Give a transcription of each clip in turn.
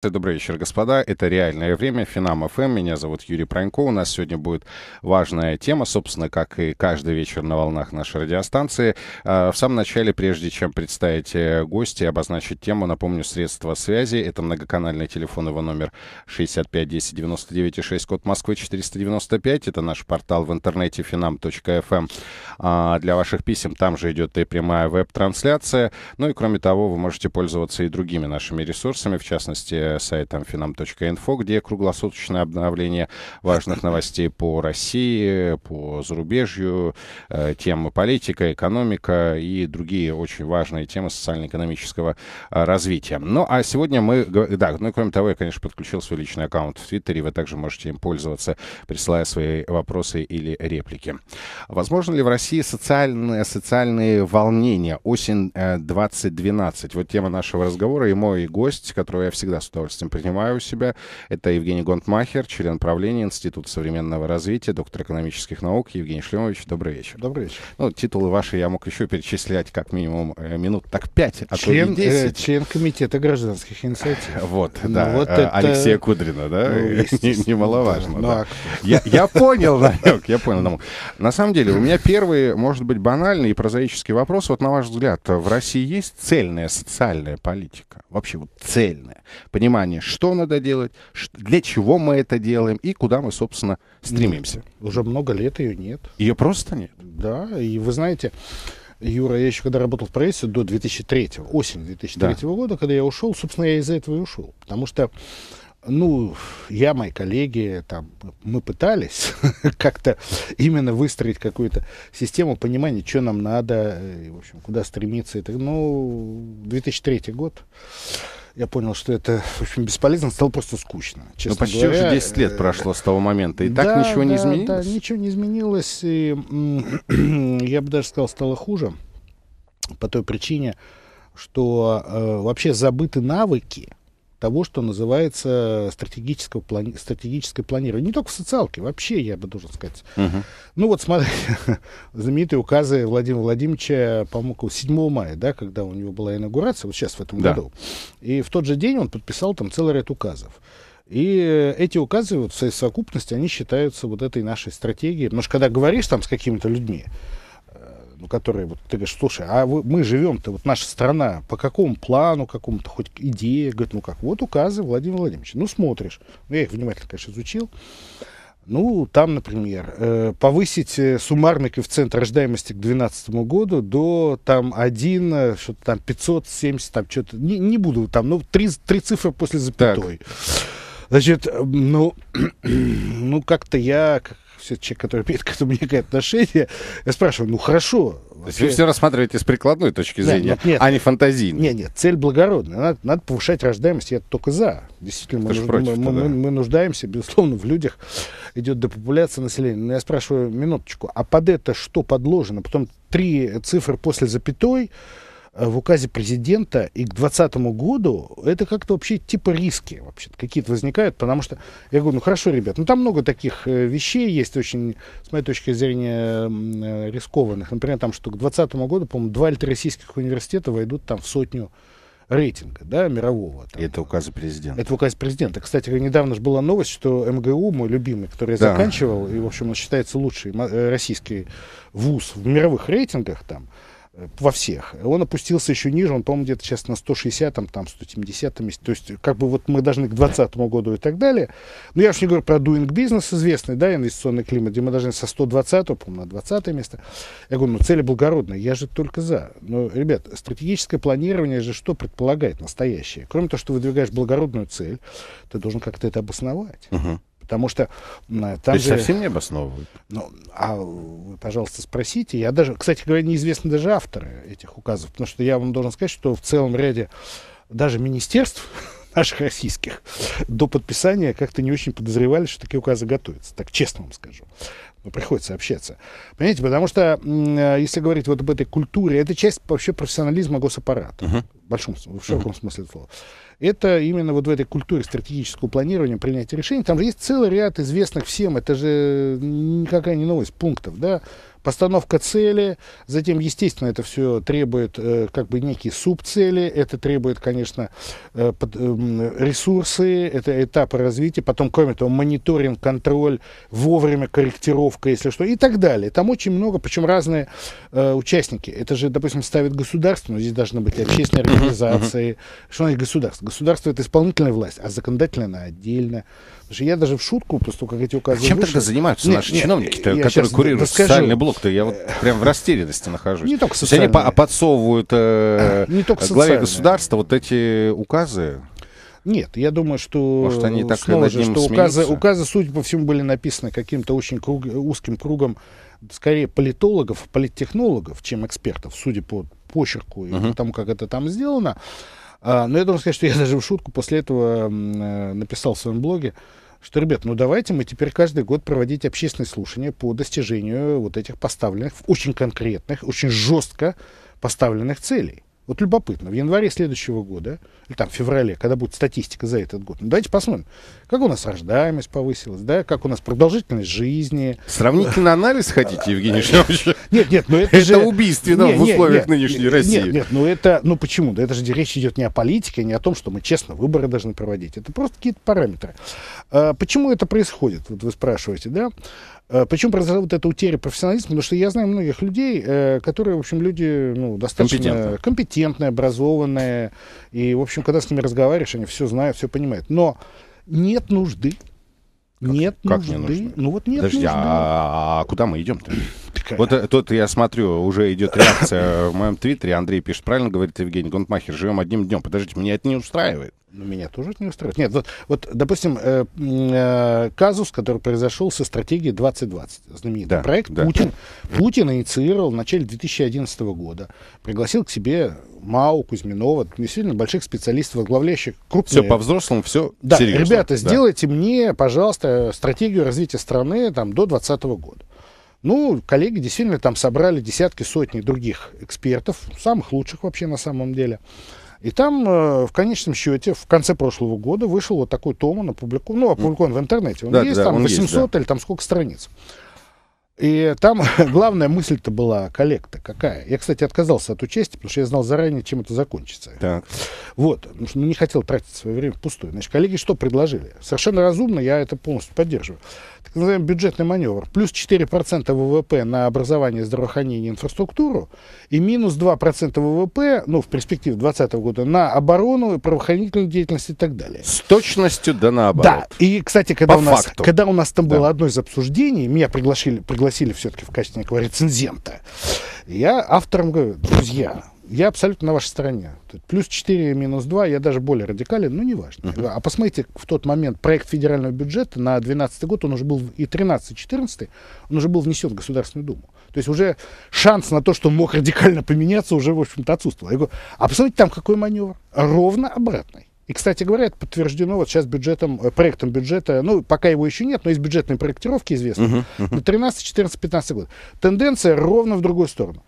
Добрый вечер, господа. Это «Реальное время», Финам ФМ. Меня зовут Юрий Пронько. У нас сегодня будет важная тема, собственно, как и каждый вечер на волнах нашей радиостанции. А, в самом начале, прежде чем представить э, гостя и обозначить тему, напомню, средства связи. Это многоканальный телефон, его номер 65 10 99 6, код Москвы 495. Это наш портал в интернете finam.fm. А, для ваших писем там же идет и прямая веб-трансляция. Ну и, кроме того, вы можете пользоваться и другими нашими ресурсами, в частности, сайтом finam.info, где круглосуточное обновление важных новостей по России, по зарубежью, э, темы политика, экономика и другие очень важные темы социально-экономического э, развития. Ну, а сегодня мы... Да, ну, кроме того, я, конечно, подключил свой личный аккаунт в Твиттере, вы также можете им пользоваться, присылая свои вопросы или реплики. Возможно ли в России социальные, социальные волнения? Осень 2012. Э, вот тема нашего разговора и мой гость, которого я всегда с удовольствием принимаю у себя. Это Евгений Гонтмахер, член правления Института современного развития, доктор экономических наук. Евгений Шлемович, добрый вечер. Добрый вечер. Ну, титулы ваши я мог еще перечислять как минимум э, минут так пять, а член, то и 10. Э, член комитета гражданских инициатив. Вот, ну, да. Вот э, это... Алексея Кудрина, да? Ну, Немаловажно. Да. Ну, да. Я, я понял намек, я понял намек. На самом деле, у меня первый, может быть, банальный и прозаический вопрос. Вот на ваш взгляд, в России есть цельная социальная политика? Вообще вот цельная. Понимание, что надо делать, для чего мы это делаем и куда мы, собственно, стремимся. Нет, уже много лет ее нет. Ее просто нет? Да, и вы знаете, Юра, я еще когда работал в правительстве до 2003, осень 2003 да. года, когда я ушел, собственно, я из-за этого и ушел. Потому что ну, я, мои коллеги, там, мы пытались как-то именно выстроить какую-то систему понимания, что нам надо, и, в общем, куда стремиться. Это, ну, 2003 год я понял, что это, общем, бесполезно, стало просто скучно. Честно ну, почти говоря. уже 10 лет прошло с того момента, и да, так ничего да, не изменилось? Да, ничего не изменилось, и я бы даже сказал, стало хуже по той причине, что э, вообще забыты навыки, того, что называется стратегического плани... стратегическое планирование. Не только в социалке, вообще, я бы должен сказать. Uh-huh. Ну вот смотрите, знаменитые указы Владимира Владимировича, по-моему, 7 мая, да, когда у него была инаугурация, вот сейчас в этом да. году. И в тот же день он подписал там целый ряд указов. И эти указы вот, в совокупности, они считаются вот этой нашей стратегией. Потому что когда говоришь там с какими-то людьми, ну, которые, вот ты говоришь, слушай, а вы, мы живем-то, вот наша страна, по какому плану, какому-то хоть идее, говорит, ну как, вот указы Владимира Владимировича. Ну, смотришь. Ну, я их внимательно, конечно, изучил. Ну, там, например, э, повысить э, суммарный коэффициент рождаемости к 2012 году до там 1, э, что-то там 570, там что-то, не, не буду там, ну, три, три цифры после запятой. Так. Значит, ну, ну как-то я, все человек, который имеет к этому некое отношение, я спрашиваю, ну хорошо. То есть вы все рассматриваете с прикладной точки зрения, нет, нет, а не фантазийной? Нет, нет, цель благородная. Надо, надо повышать рождаемость, я только за. Действительно, мы, нуж, против, мы, мы, мы нуждаемся, безусловно, в людях идет депопуляция населения. Но я спрашиваю, минуточку, а под это что подложено? Потом три цифры после запятой, в указе президента и к 2020 году это как-то вообще типа риски вообще какие-то возникают, потому что я говорю, ну хорошо, ребят, ну там много таких э, вещей есть очень, с моей точки зрения, э, рискованных. Например, там, что к 2020 году, по-моему, два или три российских университета войдут там в сотню рейтинга, да, мирового. Там. Это указ президента. Это указ президента. Кстати, недавно же была новость, что МГУ, мой любимый, который я да. заканчивал, и, в общем, он считается лучший российский вуз в мировых рейтингах там, во всех. Он опустился еще ниже, он, по-моему, где-то сейчас на 160, там, там 170 там, То есть, как бы вот мы должны к 2020 году и так далее. Но я уж не говорю про doing business известный, да, инвестиционный климат, где мы должны со 120, по-моему, на 20 место. Я говорю, ну, цели благородные, я же только за. Но, ребят, стратегическое планирование же что предполагает настоящее? Кроме того, что выдвигаешь благородную цель, ты должен как-то это обосновать. Uh-huh. Потому что там То есть же... совсем не обосновывают? Ну, а вы, пожалуйста, спросите. Я даже, кстати говоря, неизвестны даже авторы этих указов. Потому что я вам должен сказать, что в целом ряде даже министерств наших российских до подписания как-то не очень подозревали, что такие указы готовятся. Так честно вам скажу. Но приходится общаться. Понимаете, потому что, если говорить вот об этой культуре, это часть вообще профессионализма госаппарата. Uh-huh. В большом, в широком uh-huh. смысле слова это именно вот в этой культуре стратегического планирования, принятия решений. Там же есть целый ряд известных всем, это же никакая не новость, пунктов, да. Постановка цели, затем, естественно, это все требует э, как бы некие субцели, это требует, конечно, э, под, э, ресурсы, это этапы развития, потом, кроме того, мониторинг, контроль, вовремя корректировка, если что, и так далее. Там очень много, причем разные э, участники. Это же, допустим, ставит государство, но здесь должны быть общественные организации. Что значит государство? Государство это исполнительная власть, а законодательная она отдельно. Потому что я даже в шутку, того, как эти указы Чем вышли... тогда занимаются Нет, наши нет, чиновники, которые курируют расскажу. социальный блок-то? Я вот прям в растерянности нахожусь. Не только То есть они социальные. по- подсовывают э, Не только главе социальные. государства вот эти указы. Нет, я думаю, что, Может, они так снова же, что указы, указы, судя по всему, были написаны каким-то очень круг- узким кругом, скорее политологов, политтехнологов, чем экспертов, судя по почерку и Мгм. по тому, как это там сделано. А, но я должен сказать, что я даже в шутку после этого э, написал в своем блоге, что, ребят, ну давайте мы теперь каждый год проводить общественные слушания по достижению вот этих поставленных, очень конкретных, очень жестко поставленных целей. Вот любопытно, в январе следующего года, или там в феврале, когда будет статистика за этот год, ну давайте посмотрим, как у нас рождаемость повысилась, да, как у нас продолжительность жизни. Сравнительный анализ хотите, Евгений Иванович? Нет, нет, но это, Это же... убийственно в условиях не, нынешней нет, России. Нет, нет, ну это, ну почему? Да это же речь идет не о политике, не о том, что мы честно выборы должны проводить. Это просто какие-то параметры. А, почему это происходит? Вот вы спрашиваете, да? А, почему произошла вот эта утеря профессионализма? Потому что я знаю многих людей, э, которые, в общем, люди, ну, достаточно Компетентные. Компетентные, образованные. И, в общем, когда с ними разговариваешь, они все знают, все понимают. Но нет нужды. нет как не нужды. нужды? Ну вот нет Подожди, нужды. а куда мы идем-то? Такая- Вот э, тут я смотрю, уже идет реакция в моем твиттере. Андрей пишет, правильно говорит Евгений Гонтмахер, живем одним днем. Подождите, меня это не устраивает. Ну, меня тоже это не устраивает. Нет, вот, вот допустим, э, э, казус, который произошел со стратегией 2020, знаменитый Да, проект да. Путин. Путин инициировал в начале 2011 года, пригласил к себе Мау, Кузьминова, действительно больших специалистов, возглавляющих крупные... Все по-взрослому, все Да, серьезно. ребята, Да. сделайте мне, пожалуйста, стратегию развития страны там, до 2020 года. Ну, коллеги действительно там собрали десятки, сотни других экспертов, самых лучших вообще на самом деле. И там э, в конечном счете в конце прошлого года вышел вот такой том, он опубликован, ну, опубликован в интернете. Он Да, есть да, там он есть, 800 или там сколько страниц. И там главная мысль-то была коллекта какая. Я, кстати, отказался от участия, потому что я знал заранее, чем это закончится. Так. Вот, потому что не хотел тратить свое время впустую. Значит, коллеги что предложили? Совершенно разумно, я это полностью поддерживаю. Так называемый бюджетный маневр. Плюс 4% ВВП на образование, здравоохранение инфраструктуру и минус 2% ВВП, ну, в перспективе 2020 года, на оборону, правоохранительную деятельность и так далее. С точностью да наоборот. Да, и, кстати, когда, По у нас, факту. когда у нас там было Да. одно из обсуждений, меня пригласили, пригласили все-таки в качестве некого рецензента, я авторам говорю, друзья, я абсолютно на вашей стороне. Плюс 4, минус 2, я даже более радикален, но неважно. А посмотрите, в тот момент проект федерального бюджета на 2012 год, он уже был, и 13-14, он уже был внесен в Государственную Думу. То есть уже шанс на то, что он мог радикально поменяться, уже, в общем-то, отсутствовал. Я говорю, а посмотрите, там какой маневр? Ровно обратный. И, кстати говоря, это подтверждено вот сейчас бюджетом, э, проектом бюджета, ну, пока его еще нет, но есть бюджетные проектировки известны, на 13, 14, 15 год. Тенденция ровно в другую сторону.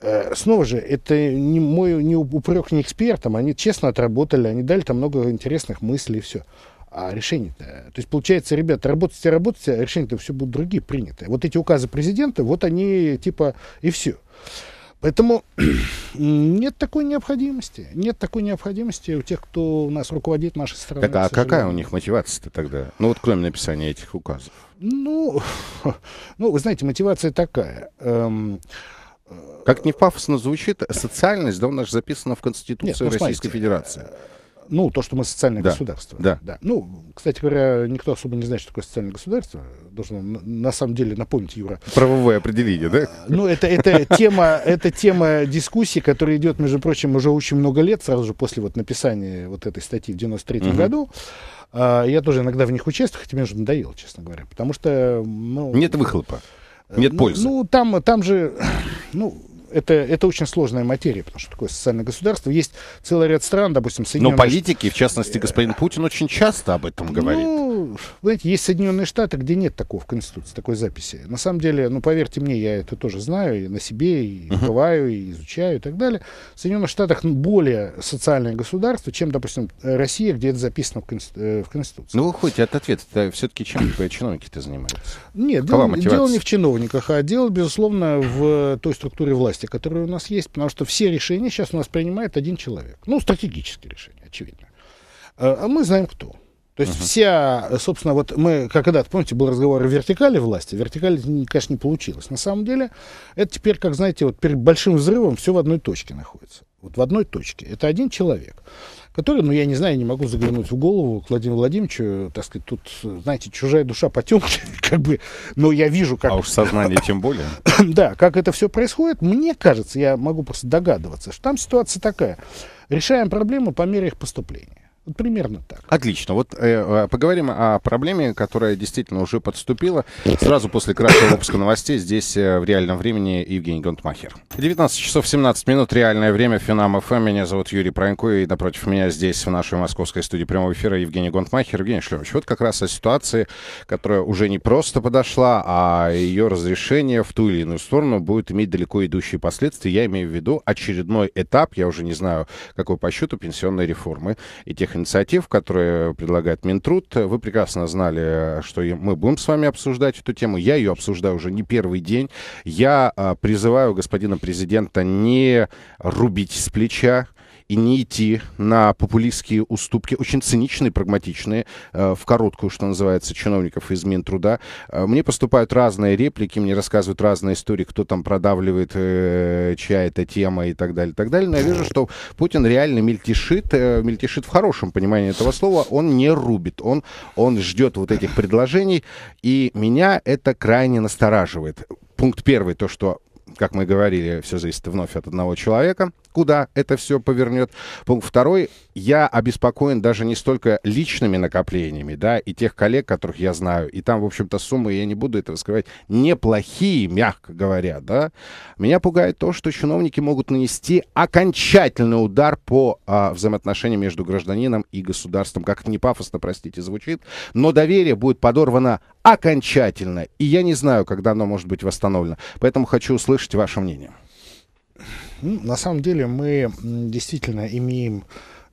Э, Снова же, это не мой не упрек не экспертам, они честно отработали, они дали там много интересных мыслей и все. А решение-то... То есть, получается, ребята, работайте, работайте, а решения-то все будут другие приняты. Вот эти указы президента, вот они типа и все. Поэтому нет такой необходимости. Нет такой необходимости у тех, кто у нас руководит нашей страной. Так, а какая у них мотивация-то тогда? Ну вот кроме написания этих указов. Ну, ну, вы знаете, мотивация такая. Эм, Как не пафосно звучит, социальность, да, у нас же записана в Конституции Нет, ну, Российской смотрите, Федерации. ну, то, что мы социальное Да, государство. да. Ну, кстати говоря, никто особо не знает, что такое социальное государство. Должен вам на, самом деле напомнить, Юра. Правовое определение, да? Ну, это, это, тема, это тема дискуссии, которая идет, между прочим, уже очень много лет, сразу же после вот написания вот этой статьи в 93 Мгм. году. А, я тоже иногда в них участвую, хотя мне уже надоело, честно говоря. Потому что, ну... Нет выхлопа. Нет ну, пользы. Ну, там, там же, ну, это, это очень сложная материя, потому что такое социальное государство. Есть целый ряд стран, допустим, Соединенные... Но политики, в частности, господин Путин, очень часто об этом говорит. Ну, знаете, есть Соединенные Штаты, где нет такого в Конституции, такой записи. На самом деле, ну, поверьте мне, я это тоже знаю, и на себе, и uh-huh. бываю, и изучаю, и так далее. В Соединенных Штатах более социальное государство, чем, допустим, Россия, где это записано в, Конститу... Э, в Конституции. Ну, вы хоть от ответа, все-таки чем чиновники-то занимаются? Нет, дело, дело не в чиновниках, а дело, безусловно, в той структуре власти, которая у нас есть, потому что все решения сейчас у нас принимает один человек. Ну, стратегические решения, очевидно. А, а мы знаем кто. То есть uh-huh. вся, собственно, вот мы, как когда-то, помните, был разговор о вертикали власти, вертикали, конечно, не получилось. На самом деле, это теперь, как знаете, вот перед большим взрывом все в одной точке находится. Вот в одной точке. Это один человек, который, ну, я не знаю, не могу заглянуть в голову к Владимиру Владимировичу, так сказать, тут, знаете, чужая душа потемки, как бы, но я вижу, как... А уж сознание тем более. да, как это все происходит, мне кажется, я могу просто догадываться, что там ситуация такая. Решаем проблему по мере их поступления. Вот примерно так. Отлично. Вот э, э, поговорим о проблеме, которая действительно уже подступила. Сразу после краткого выпуска новостей здесь э, в реальном времени Евгений Гонтмахер. 19 часов 17 минут, реальное время, Финам ФМ. Меня зовут Юрий Пронько, и напротив меня здесь, в нашей московской студии прямого эфира, Евгений Гонтмахер. Евгений Шлемович, вот как раз о ситуации, которая уже не просто подошла, а ее разрешение в ту или иную сторону будет иметь далеко идущие последствия. Я имею в виду очередной этап, я уже не знаю, какой по счету, пенсионной реформы и тех инициатив, которые предлагает Минтруд. Вы прекрасно знали, что мы будем с вами обсуждать эту тему. Я ее обсуждаю уже не первый день. Я а, призываю господина президента не рубить с плеча и не идти на популистские уступки, очень циничные, прагматичные, э, в короткую, что называется, чиновников из Минтруда. Э, мне поступают разные реплики, мне рассказывают разные истории, кто там продавливает, э, чья это тема и так далее, и так далее. Но я вижу, что Путин реально мельтешит, мельтешит в хорошем понимании этого слова, он не рубит, он, он ждет вот этих предложений, и меня это крайне настораживает. Пункт первый, то, что как мы говорили, все зависит вновь от одного человека, куда это все повернет. Пункт второй. Я обеспокоен даже не столько личными накоплениями, да, и тех коллег, которых я знаю, и там, в общем-то, суммы, я не буду этого скрывать, неплохие, мягко говоря, да. Меня пугает то, что чиновники могут нанести окончательный удар по а, взаимоотношениям между гражданином и государством. Как это не пафосно, простите, звучит, но доверие будет подорвано окончательно, и я не знаю, когда оно может быть восстановлено. Поэтому хочу услышать ваше мнение. Ну, на самом деле мы действительно имеем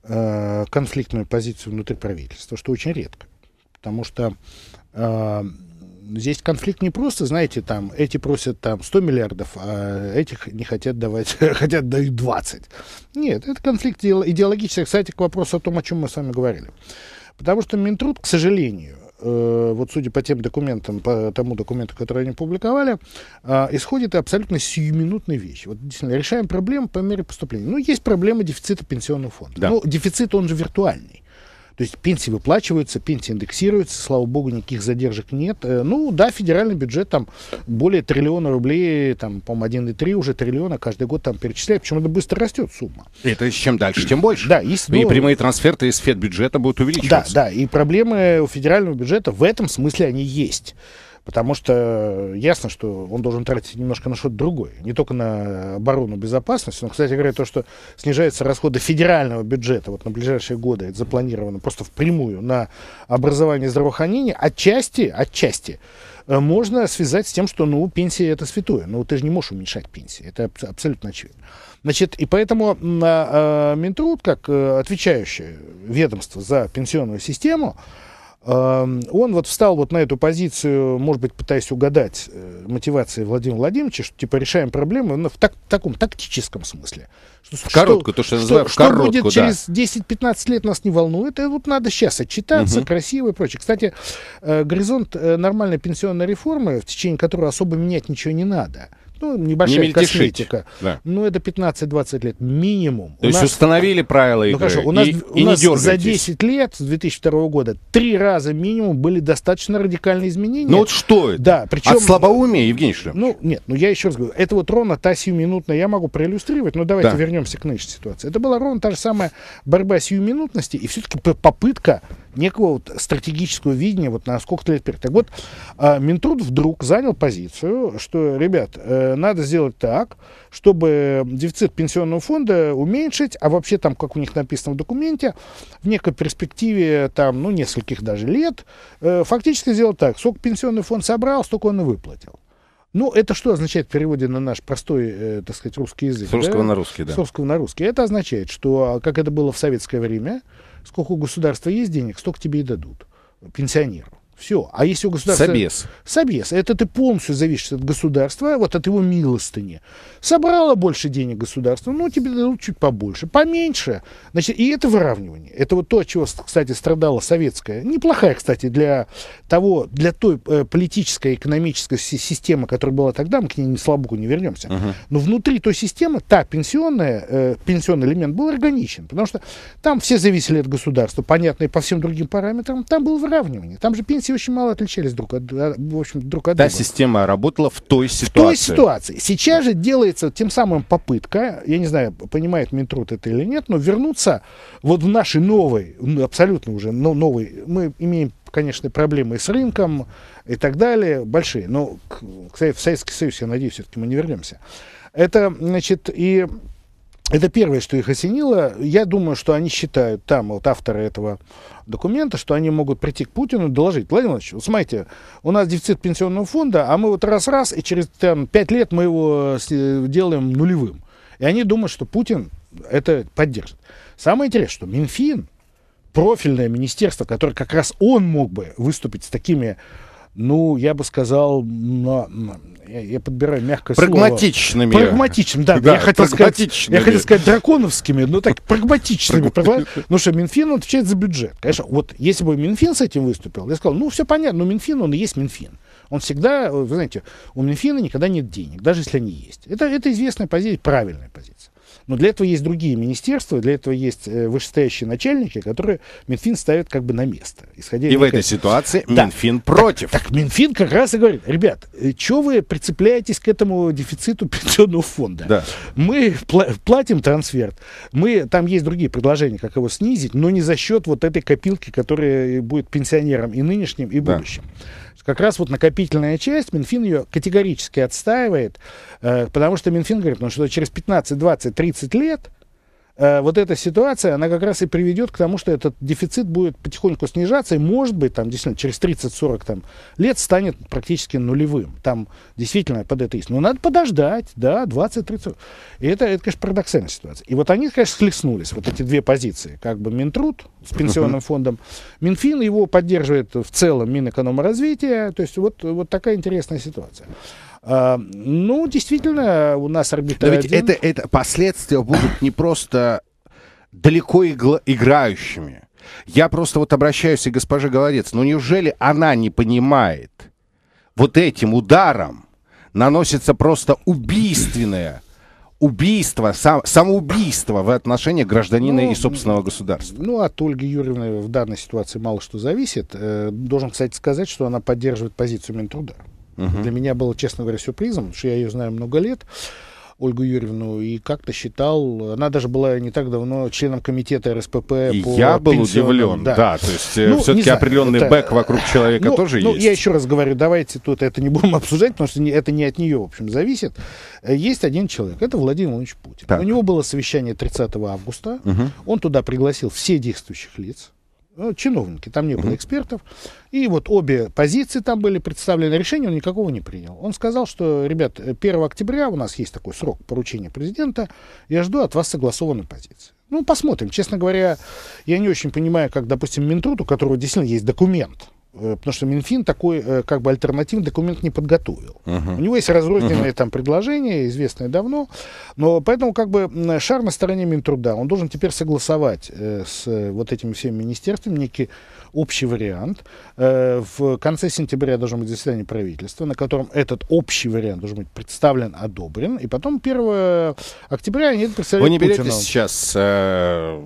э, конфликтную позицию внутри правительства, что очень редко. Потому что э, здесь конфликт не просто, знаете, там, эти просят там 100 миллиардов, а этих не хотят давать, хотят дают 20. Нет, это конфликт идеологический. Кстати, к вопросу о том, о чем мы с вами говорили. Потому что Минтруд, к сожалению, Э, вот судя по тем документам, по тому документу, который они публиковали, э, исходит абсолютно сиюминутной вещи. Вот действительно, решаем проблему по мере поступления. Ну, есть проблема дефицита пенсионного фонда. Да. Ну, дефицит, он же виртуальный. То есть пенсии выплачиваются, пенсии индексируются, слава богу, никаких задержек нет. Э, ну да, федеральный бюджет там более триллиона рублей, там, по-моему, 1,3 уже триллиона каждый год там перечисляет, причем это быстро растет сумма. Это чем дальше, тем больше. Да, есть, ну, и прямые трансферты из Федбюджета будут увеличиваться. Да, да, и проблемы у федерального бюджета в этом смысле они есть. Потому что ясно, что он должен тратить немножко на что-то другое. Не только на оборону, безопасность. Но, кстати говоря, то, что снижаются расходы федерального бюджета вот на ближайшие годы, это запланировано просто впрямую на образование и здравоохранение, отчасти, отчасти э, можно связать с тем, что, ну, пенсия это святое. Ну, ты же не можешь уменьшать пенсии. Это абсолютно очевидно. Значит, и поэтому э, Минтруд, как э, отвечающее ведомство за пенсионную систему, он вот встал вот на эту позицию, может быть, пытаясь угадать э, мотивации Владимира Владимировича, что типа решаем проблемы ну, в так, таком тактическом смысле. Что, короткую, то, что, что, что будет да. через 10-15 лет нас не волнует, и вот надо сейчас отчитаться, угу. красиво и прочее. Кстати, э, горизонт э, нормальной пенсионной реформы, в течение которой особо менять ничего не надо – ну, небольшая не косметика. Да. Ну, это 15-20 лет минимум. То у есть нас... установили правила игры ну, хорошо, у нас, и, у и нас не за 10 лет, с 2002 года, три раза минимум были достаточно радикальные изменения. Ну вот что это? Да, причем... От слабоумия, Евгений Шлем? Ну, нет, ну я еще раз говорю, это вот ровно та сиюминутная, я могу проиллюстрировать, но давайте да. вернемся к нынешней ситуации. Это была ровно та же самая борьба сиюминутности и все-таки попытка некого вот стратегического видения вот на сколько лет вперед. Так вот, э, Минтруд вдруг занял позицию, что, ребят, э, надо сделать так, чтобы дефицит пенсионного фонда уменьшить, а вообще там, как у них написано в документе, в некой перспективе там, ну, нескольких даже лет, э, фактически сделать так, сколько пенсионный фонд собрал, столько он и выплатил. Ну, это что означает в переводе на наш простой, э, так сказать, русский язык? С русского да? на русский, да. С русского на русский. Это означает, что, как это было в советское время, сколько у государства есть денег, столько тебе и дадут пенсионеру. Все. А если у государства... Собес. Собес. Это ты полностью зависишь от государства, вот от его милостыни. Собрала больше денег государства, ну, тебе дадут чуть побольше. Поменьше. Значит, и это выравнивание. Это вот то, от чего, кстати, страдала советская. Неплохая, кстати, для того, для той э, политической, экономической системы, которая была тогда, мы к ней, слава богу, не вернемся. Uh-huh. Но внутри той системы, та пенсионная, э, пенсионный элемент был органичен. Потому что там все зависели от государства, понятно, и по всем другим параметрам. Там было выравнивание. Там же пенсии очень мало отличались друг от, в общем, друг от Та друга. система работала в той ситуации. В той ситуации. Сейчас же делается тем самым попытка, я не знаю, понимает Минтруд это или нет, но вернуться вот в нашей новой, абсолютно уже новой, мы имеем конечно, проблемы с рынком и так далее, большие. Но, кстати, в Советский Союз, я надеюсь, все-таки мы не вернемся. Это, значит, и это первое, что их осенило. Я думаю, что они считают, там, вот авторы этого документа, что они могут прийти к Путину и доложить. Владимир Владимирович, вот смотрите, у нас дефицит пенсионного фонда, а мы вот раз-раз, и через там, 5 лет мы его делаем нулевым. И они думают, что Путин это поддержит. Самое интересное, что Минфин, профильное министерство, которое как раз он мог бы выступить с такими ну, я бы сказал, на, я, я подбираю мягкое прагматичными. слово. Прагматичными. да. да я, хотел сказать, я хотел сказать драконовскими, но так, прагматичными. Ну что, Минфин отвечает за бюджет. Конечно, вот если бы Минфин с этим выступил, я сказал, ну, все понятно, но Минфин, он и есть Минфин. Он всегда, вы знаете, у Минфина никогда нет денег, даже если они есть. Это, это известная позиция, правильная позиция. Но для этого есть другие министерства, для этого есть э, вышестоящие начальники, которые Минфин ставит как бы на место. Исходя и некой... в этой ситуации да. Минфин против. Так, так Минфин как раз и говорит, ребят, э, что вы прицепляетесь к этому дефициту пенсионного фонда? Да. Мы пла- платим трансферт, мы, там есть другие предложения, как его снизить, но не за счет вот этой копилки, которая будет пенсионерам и нынешним, и будущим. Да как раз вот накопительная часть, Минфин ее категорически отстаивает, э, потому что Минфин говорит, ну, что через 15, 20, 30 лет Э, вот эта ситуация, она как раз и приведет к тому, что этот дефицит будет потихоньку снижаться, и, может быть, там, действительно, через 30-40 там, лет станет практически нулевым. Там действительно под это есть. Но надо подождать, да, 20-30. И это, это, конечно, парадоксальная ситуация. И вот они, конечно, схлестнулись, вот эти две позиции. Как бы Минтруд с пенсионным фондом, Минфин его поддерживает в целом Минэкономразвития. То есть вот, вот такая интересная ситуация. А, ну, действительно, у нас арбитр. Но ведь это, это последствия будут не просто далеко игла- играющими. Я просто вот обращаюсь и госпоже Голодец. Ну неужели она не понимает, вот этим ударом наносится просто убийственное убийство, сам, самоубийство в отношении гражданина ну, и собственного государства. Ну, от Ольги Юрьевны в данной ситуации мало что зависит. Э, должен, кстати, сказать, что она поддерживает позицию Минтруда. Угу. Для меня было, честно говоря, сюрпризом, потому что я ее знаю много лет. Ольгу Юрьевну, и как-то считал, она даже была не так давно членом комитета РСПП и по Я был удивлен, да. да, то есть э, ну, все-таки определенный это, бэк вокруг человека ну, тоже ну, есть. Я еще раз говорю, давайте тут это не будем обсуждать, потому что это не от нее, в общем, зависит. Есть один человек, это Владимир Владимирович Путин. Так. У него было совещание 30 августа, угу. он туда пригласил все действующих лиц, чиновники, там не было экспертов. И вот обе позиции там были представлены, решения он никакого не принял. Он сказал, что, ребят, 1 октября у нас есть такой срок поручения президента, я жду от вас согласованной позиции. Ну, посмотрим. Честно говоря, я не очень понимаю, как, допустим, Минтруд, у которого действительно есть документ, Э, потому что Минфин такой э, как бы альтернативный документ не подготовил. Uh-huh. У него есть разрозненные uh-huh. там предложения, известные давно, но поэтому как бы шар на стороне Минтруда. Он должен теперь согласовать э, с э, вот этими всеми министерствами некий общий вариант. Э, в конце сентября должно быть заседание правительства, на котором этот общий вариант должен быть представлен, одобрен, и потом 1 октября они это представляют Вы не берете Путину. сейчас... Э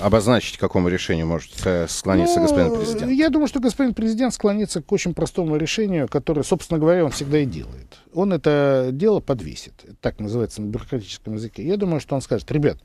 обозначить, к какому решению может э, склониться ну, господин президент? Я думаю, что господин президент склонится к очень простому решению, которое, собственно говоря, он всегда и делает. Он это дело подвесит. Так называется на бюрократическом языке. Я думаю, что он скажет, ребят,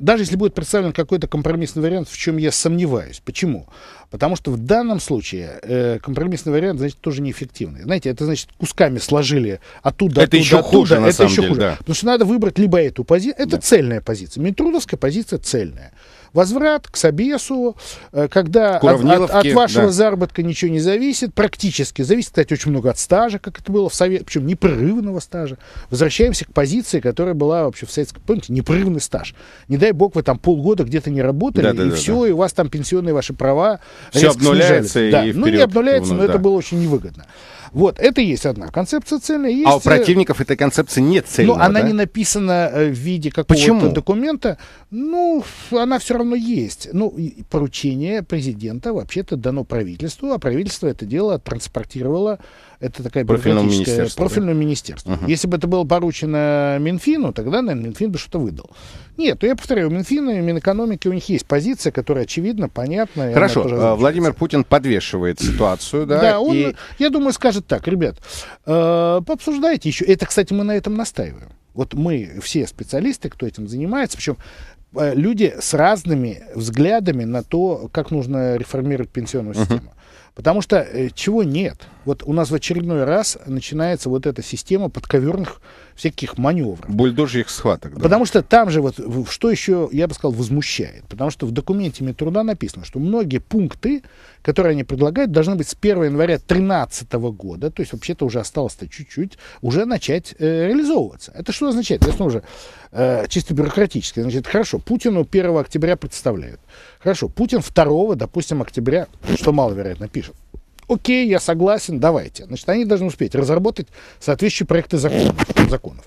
даже если будет представлен какой-то компромиссный вариант, в чем я сомневаюсь. Почему? Потому что в данном случае э, компромиссный вариант, значит, тоже неэффективный. Знаете, это значит, кусками сложили оттуда, это оттуда, еще оттуда, хуже, на это самом еще деле, хуже. да. Потому что надо выбрать либо эту позицию, это Да. цельная позиция. Минтрудовская позиция цельная. Возврат к Собесу, э, когда от, от- от вашего да. заработка ничего не зависит, практически зависит, кстати, очень много от стажа, как это было в Совете, причем непрерывного стажа. Возвращаемся к позиции, которая была вообще в Советском, помните, непрерывный стаж. Не дай бог вы там полгода где-то не работали, Да, да, и да, все, и у вас там пенсионные ваши права Всё резко обнуляется снижались. и да. Ну, не обнуляется, но ну, это да. было очень невыгодно. Вот, это есть одна концепция цельная. Есть, А у э, противников этой концепции нет цельного, ну, она да? не написана э, в виде какого-то документа. Ну, она все равно есть. Ну, поручение президента вообще-то дано правительству, а правительство это дело транспортировало. Это такая Профильному бюрократическая- министерству, да? профильному министерству. Если бы это было поручено Минфину, тогда, наверное, Минфин бы что-то выдал. Нет, ну, я повторяю, у Минфина и Минэкономики у них есть позиция, которая очевидна, понятна. Хорошо, э. Владимир Путин подвешивает ситуацию, да? Да, он, и- я думаю, скажет так, ребят, э, пообсуждайте еще. Это, кстати, мы на этом настаиваем. Вот мы все специалисты, кто этим занимается, причем э, люди с разными взглядами на то, как нужно реформировать пенсионную систему. Потому что э, чего нет? Вот у нас в очередной раз начинается вот эта система подковерных всяких маневров. Бульдожьих схваток. да. Потому что там же вот что еще, я бы сказал, возмущает. Потому что в документе Минтруда написано, что многие пункты, которые они предлагают, должны быть с 1 января 2013 года, то есть вообще-то уже осталось-то чуть-чуть, уже начать э, реализовываться. Это что означает? Это уже э, чисто бюрократически. Значит, хорошо, Путину 1 октября представляют. Хорошо, Путин 2, допустим, октября, что маловероятно, пишет. Окей, я согласен, давайте. Значит, они должны успеть разработать соответствующие проекты законов, законов.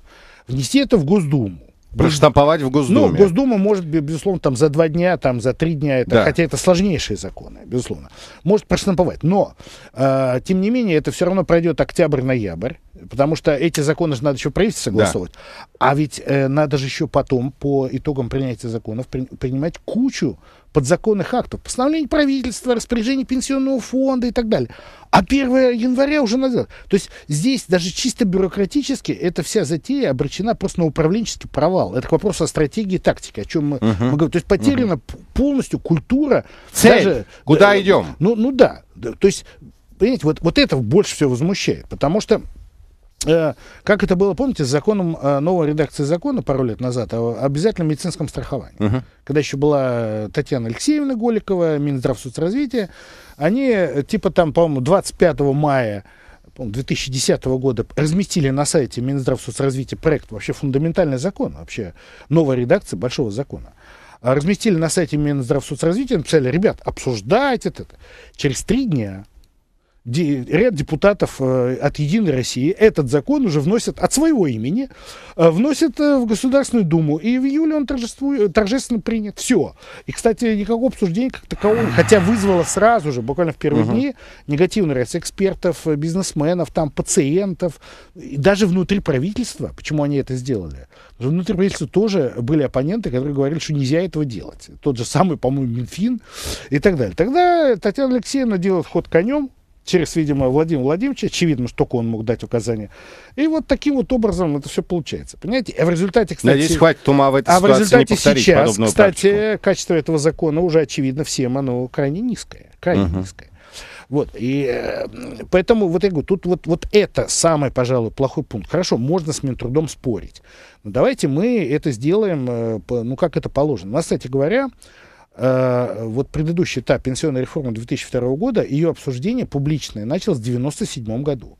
Внести это в Госдуму. Проштамповать в Ну, Госдуме. Госдума может, бе- безусловно, там за два дня, там за три дня, это, Да. хотя это сложнейшие законы, безусловно, может проштамповать. Но, э, тем не менее, это все равно пройдет октябрь-ноябрь, потому что эти законы же надо еще правительство согласовывать. А ведь э, надо же еще потом, по итогам принятия законов, при- принимать кучу подзаконных актов, постановление правительства, распоряжение пенсионного фонда и так далее. А 1 января уже надо. То есть здесь даже чисто бюрократически эта вся затея обречена просто на управленческий провал. Это к вопросу о стратегии и тактике, о чем мы, мы говорим. То есть потеряна п- полностью культура. Цель. Куда идем? Ну, ну да. То есть, понимаете, вот, вот это больше всего возмущает. Потому что Э, как это было, помните, с законом, э, новой редакции закона пару лет назад о обязательном медицинском страховании. Когда еще была э, Татьяна Алексеевна Голикова, Минздрав соцразвития, они э, типа там, по-моему, 25 мая по-моему, 2010 года разместили на сайте Минздрав соцразвития проект, вообще фундаментальный закон, вообще новая редакция большого закона. А Разместили на сайте Минздрав соцразвития, написали, ребят, обсуждайте это. Через три дня ряд депутатов э, от Единой России этот закон уже вносят от своего имени, э, вносят э, в Государственную Думу, и в июле он торжественно принят. Все. И, кстати, никакого обсуждения как такового, хотя вызвало сразу же, буквально в первые дни, негативную реакцию экспертов, бизнесменов, там, пациентов, и даже внутри правительства. Почему они это сделали? Внутри правительства тоже были оппоненты, которые говорили, что нельзя этого делать. Тот же самый, по-моему, Минфин и так далее. Тогда Татьяна Алексеевна делает ход конем, через, видимо, Владимира Владимировича, очевидно, что только он мог дать указания. И вот таким вот образом это все получается. Понимаете? А в результате, кстати... Надеюсь, хватит ума в этой а в результате сейчас, кстати, практику. качество этого закона уже очевидно всем, оно крайне низкое. Крайне низкое. Вот, и э, поэтому, вот я говорю, тут вот, вот это самый, пожалуй, плохой пункт. Хорошо, можно с Минтрудом спорить. Но давайте мы это сделаем, э, по- ну, как это положено. У нас, кстати говоря, э, вот предыдущий этап пенсионной реформы 2002 года, ее обсуждение публичное началось в 1997 году.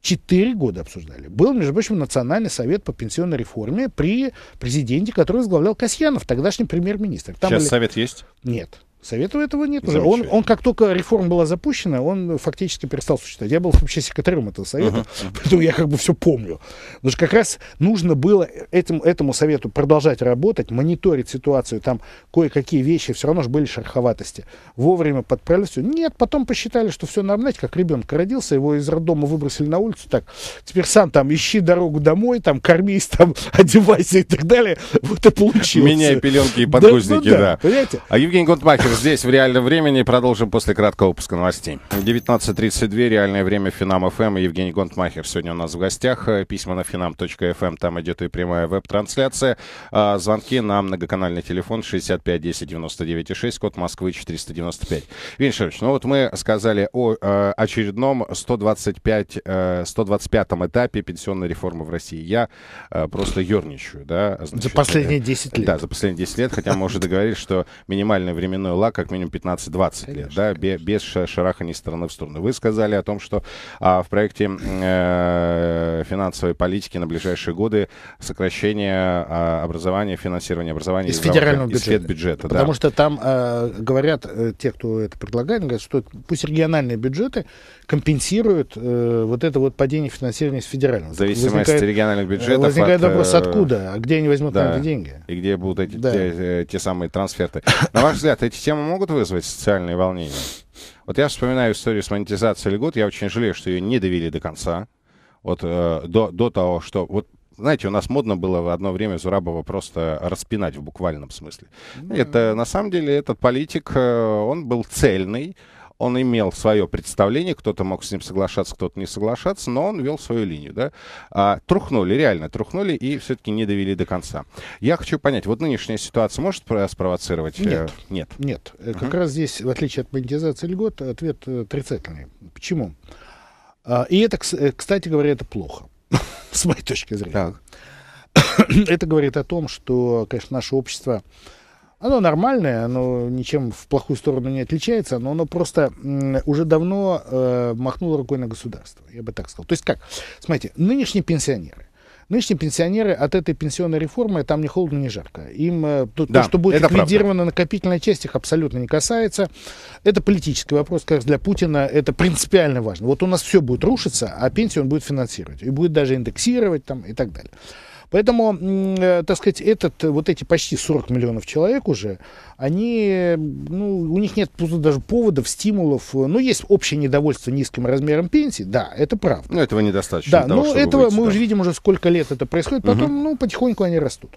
Четыре года обсуждали. Был, между прочим, Национальный совет по пенсионной реформе при президенте, который возглавлял Касьянов, тогдашний премьер-министр. Сейчас были- совет есть? Нет. Совета этого нет. Он, он, как только реформа была запущена, он фактически перестал существовать. Я был вообще секретарем этого совета, поэтому я как бы все помню. Потому что как раз нужно было этим, этому совету продолжать работать, мониторить ситуацию, там кое-какие вещи, все равно же были шероховатости. Вовремя подправили все. Нет, потом посчитали, что все нормально, знаете, как ребенок родился, его из роддома выбросили на улицу, так, теперь сам там ищи дорогу домой, там кормись, там одевайся и так далее. Вот и получилось. Меняй пеленки и Да, подгузники, ну да. Понимаете? А Евгений Гонтмахер здесь в реальном времени. Продолжим после краткого выпуска новостей. 19.32, реальное время Финам ФМ. Евгений Гонтмахер сегодня у нас в гостях. Письма на finam.fm, там идет и прямая веб-трансляция. А, звонки на многоканальный телефон 65 10 99 6, код Москвы 495. Виншевич, ну вот мы сказали о э, очередном 125, э, 125-м этапе пенсионной реформы в России. Я э, просто ерничаю, да? Значит, за последние 10 лет. Да, за последние 10 лет, хотя мы уже договорились, что минимальный временной лаг как минимум 15-20 лет, да, без, шарахания стороны в сторону. Вы сказали о том, что а, в проекте э, финансовой политики на ближайшие годы сокращение а, образования, финансирования образования из, из федерального бюджета. Из бюджета Потому да. что там э, говорят, э, те, кто это предлагает, говорят, что пусть региональные бюджеты компенсируют э, вот это вот падение финансирования с федерального. Зависимость возникает, региональных бюджетов. Возникает от, вопрос, откуда, а где они возьмут да, эти деньги? И где будут эти да. те, те самые трансферты. На ваш взгляд, эти темы могут вызвать социальные волнения? Вот я вспоминаю историю с монетизацией льгот. Я очень жалею, что ее не довели до конца. Вот э, до, до того, что... Вот знаете, у нас модно было в одно время Зурабова просто распинать в буквальном смысле. Mm-hmm. Это, на самом деле, этот политик, э, он был цельный, он имел свое представление, кто-то мог с ним соглашаться, кто-то не соглашаться, но он вел свою линию, да. А, трухнули, реально трухнули и все-таки не довели до конца. Я хочу понять, вот нынешняя ситуация может спровоцировать? Нет. Э, нет. Нет. Uh-huh. Как раз здесь, в отличие от монетизации льгот, ответ э, отрицательный. Почему? А, и это, кстати говоря, это плохо, с моей точки зрения. Так. Это говорит о том, что, конечно, наше общество оно нормальное, оно ничем в плохую сторону не отличается, но оно просто уже давно э, махнуло рукой на государство, я бы так сказал. То есть как? Смотрите, нынешние пенсионеры, Нынешние пенсионеры от этой пенсионной реформы там не холодно, не жарко. Им э, то, да, то что будет ликвидирована правда. накопительная часть, их абсолютно не касается. Это политический вопрос, как для Путина это принципиально важно. Вот у нас все будет рушиться, а пенсию он будет финансировать. И будет даже индексировать там и так далее. Поэтому, э, так сказать, этот, вот эти почти 40 миллионов человек уже, они, ну, у них нет даже поводов, стимулов. Ну, есть общее недовольство низким размером пенсии, да, это правда. Но этого недостаточно. Да, но этого выйти, мы да. уже видим уже сколько лет это происходит, потом, угу. ну, потихоньку они растут.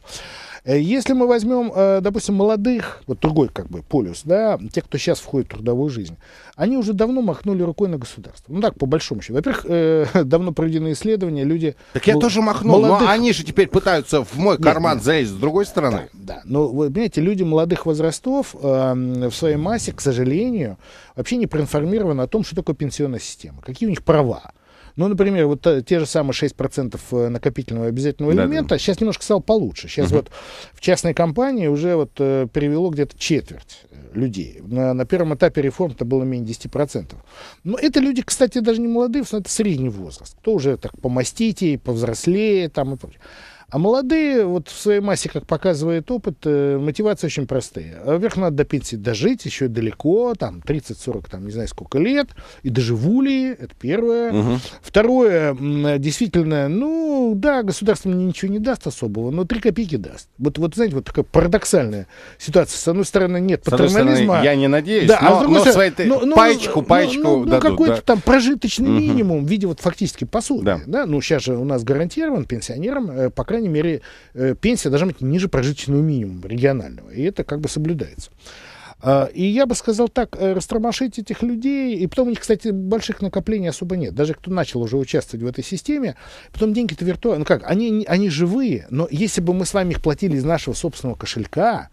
Э, если мы возьмем, э, допустим, молодых, вот другой как бы полюс, да, те, кто сейчас входит в трудовую жизнь, они уже давно махнули рукой на государство. Ну так, по большому счету. Во-первых, э, давно проведены исследования, люди... Так я тоже махнул, молодых... но они же теперь пытаются в мой карман нет, залезть с другой стороны. Да, да. но вы понимаете, люди молодых возрастов э, в своей массе, к сожалению, вообще не проинформированы о том, что такое пенсионная система, какие у них права. Ну, например, вот те же самые 6% э, накопительного обязательного элемента да. сейчас немножко стал получше. Сейчас угу. вот в частной компании уже вот э, перевело где-то четверть э, людей. На, на первом этапе реформ это было менее 10%. Но это люди, кстати, даже не молодые, это средний возраст. Кто уже так помастите, повзрослее там и прочее. А молодые, вот в своей массе, как показывает опыт, э, мотивация очень простая. Во-первых, надо до пенсии дожить, еще далеко, там 30-40, там не знаю сколько лет, и доживу ли, это первое. Угу. Второе, действительно, ну да, государство мне ничего не даст особого, но 3 копейки даст. Вот, вот знаете, вот такая парадоксальная ситуация. С одной стороны, нет патернализма. Я не надеюсь, да, но, а с другой но стороны, но, но, паечку, паечку ну, ну, ну, какой-то да. там прожиточный угу. минимум в виде вот фактически пособия. Да. Да? Ну, сейчас же у нас гарантирован пенсионерам, э, по крайней крайней мере, э, пенсия должна быть ниже прожиточного минимума регионального. И это как бы соблюдается. А, и я бы сказал так, э, растормошить этих людей, и потом у них, кстати, больших накоплений особо нет. Даже кто начал уже участвовать в этой системе, потом деньги-то виртуальные. Ну как, они, они живые, но если бы мы с вами их платили из нашего собственного кошелька,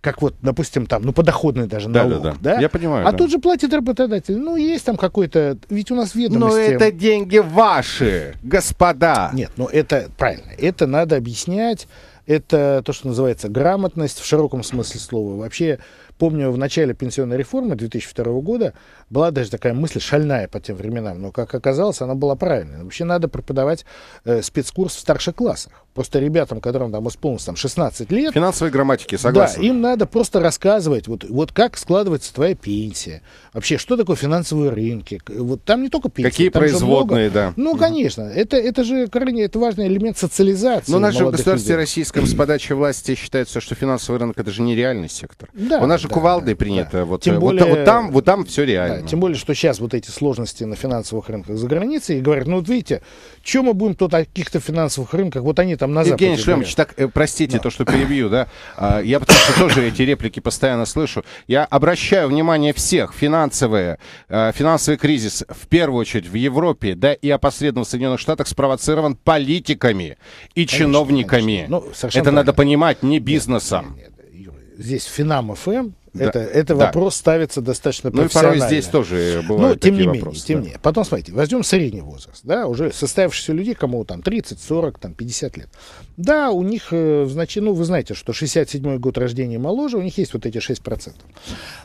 как вот, допустим, там, ну, подоходный даже налог, да? да, да. Я понимаю. А да. тут же платит работодатель. Ну, есть там какой-то, ведь у нас ведомости... Но это деньги ваши, господа. Нет, ну, это правильно. Это надо объяснять. Это то, что называется грамотность в широком смысле слова. Вообще, помню, в начале пенсионной реформы 2002 года была даже такая мысль шальная по тем временам, но, как оказалось, она была правильной. Вообще надо преподавать э, спецкурс в старших классах. Просто ребятам, которым там исполнилось там, 16 лет... Финансовой грамматики, согласен. Да, им надо просто рассказывать, вот, вот как складывается твоя пенсия, вообще, что такое финансовые рынки. Вот там не только пенсия. Какие производные, много... да. Ну, конечно. Это, это же крайне это важный элемент социализации Но у нас же в государстве людей. российском с подачи власти считается, что финансовый рынок это же нереальный сектор. Да. У нас же да, кувалдой принято. Да. Вот, тем более, вот, вот, там, вот там все реально. Да, тем более, что сейчас вот эти сложности на финансовых рынках за границей, и говорят, ну вот видите, чем мы будем тут о каких-то финансовых рынках, вот они там на Западе. Евгений Шлемович, так, э, простите да. то, что перебью, да, а, я потому что тоже эти реплики постоянно слышу. Я обращаю внимание всех, финансовые, э, финансовый кризис, в первую очередь в Европе, да, и опосредованно в Соединенных Штатах спровоцирован политиками и конечно, чиновниками. Конечно. Ну, Это правильно. надо понимать, не бизнесом. Нет, нет, нет. Здесь Финам ФМ да. Это, это да. вопрос ставится достаточно профессионально. Ну и порой здесь тоже бывают Но, тем не менее, вопросы. Тем да. не менее. Потом, смотрите, возьмем средний возраст, да, уже состоявшихся людей, кому там 30, 40, там 50 лет. Да, у них, э, значит, ну вы знаете, что 67-й год рождения моложе, у них есть вот эти 6%.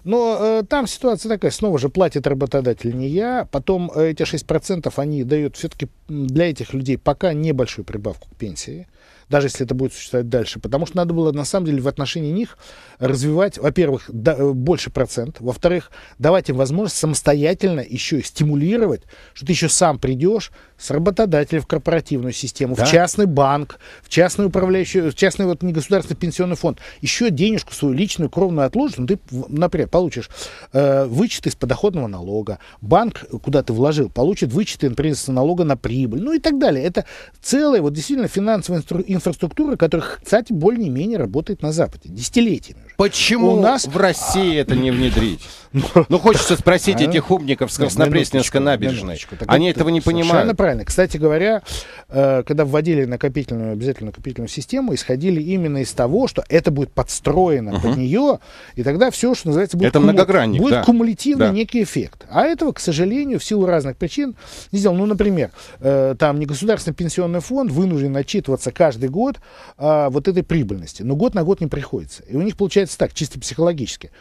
Но э, там ситуация такая, снова же платит работодатель не я, потом э, эти 6% они дают все-таки для этих людей пока небольшую прибавку к пенсии даже если это будет существовать дальше. Потому что надо было, на самом деле, в отношении них развивать, во-первых, да, э, больше процент, во-вторых, давать им возможность самостоятельно еще и стимулировать, что ты еще сам придешь с работодателя в корпоративную систему, да? в частный банк, в частный управляющий, в частный вот негосударственный пенсионный фонд, еще денежку свою личную кровную отложишь, ну, ты, например, получишь э, вычет из подоходного налога, банк, куда ты вложил, получит вычеты, например, с налога на прибыль, ну и так далее. Это целая вот действительно финансовая инфраструктура, которая, кстати, более-менее работает на Западе, десятилетиями. Почему у нас в России это не внедрить? Ну, ну хочется спросить а? этих умников с Краснопресненской набережной. Они этого не понимают. Совершенно правильно. Кстати говоря, э, когда вводили накопительную, обязательно накопительную систему, исходили именно из того, что это будет подстроено под нее, и тогда все, что называется, будет, куму... будет да. кумулятивный да. некий эффект. А этого, к сожалению, в силу разных причин не сделал. Ну, например, э, там не государственный пенсионный фонд вынужден отчитываться каждый год о вот этой прибыльности. Но год на год не приходится. И у них получается так, чисто психологически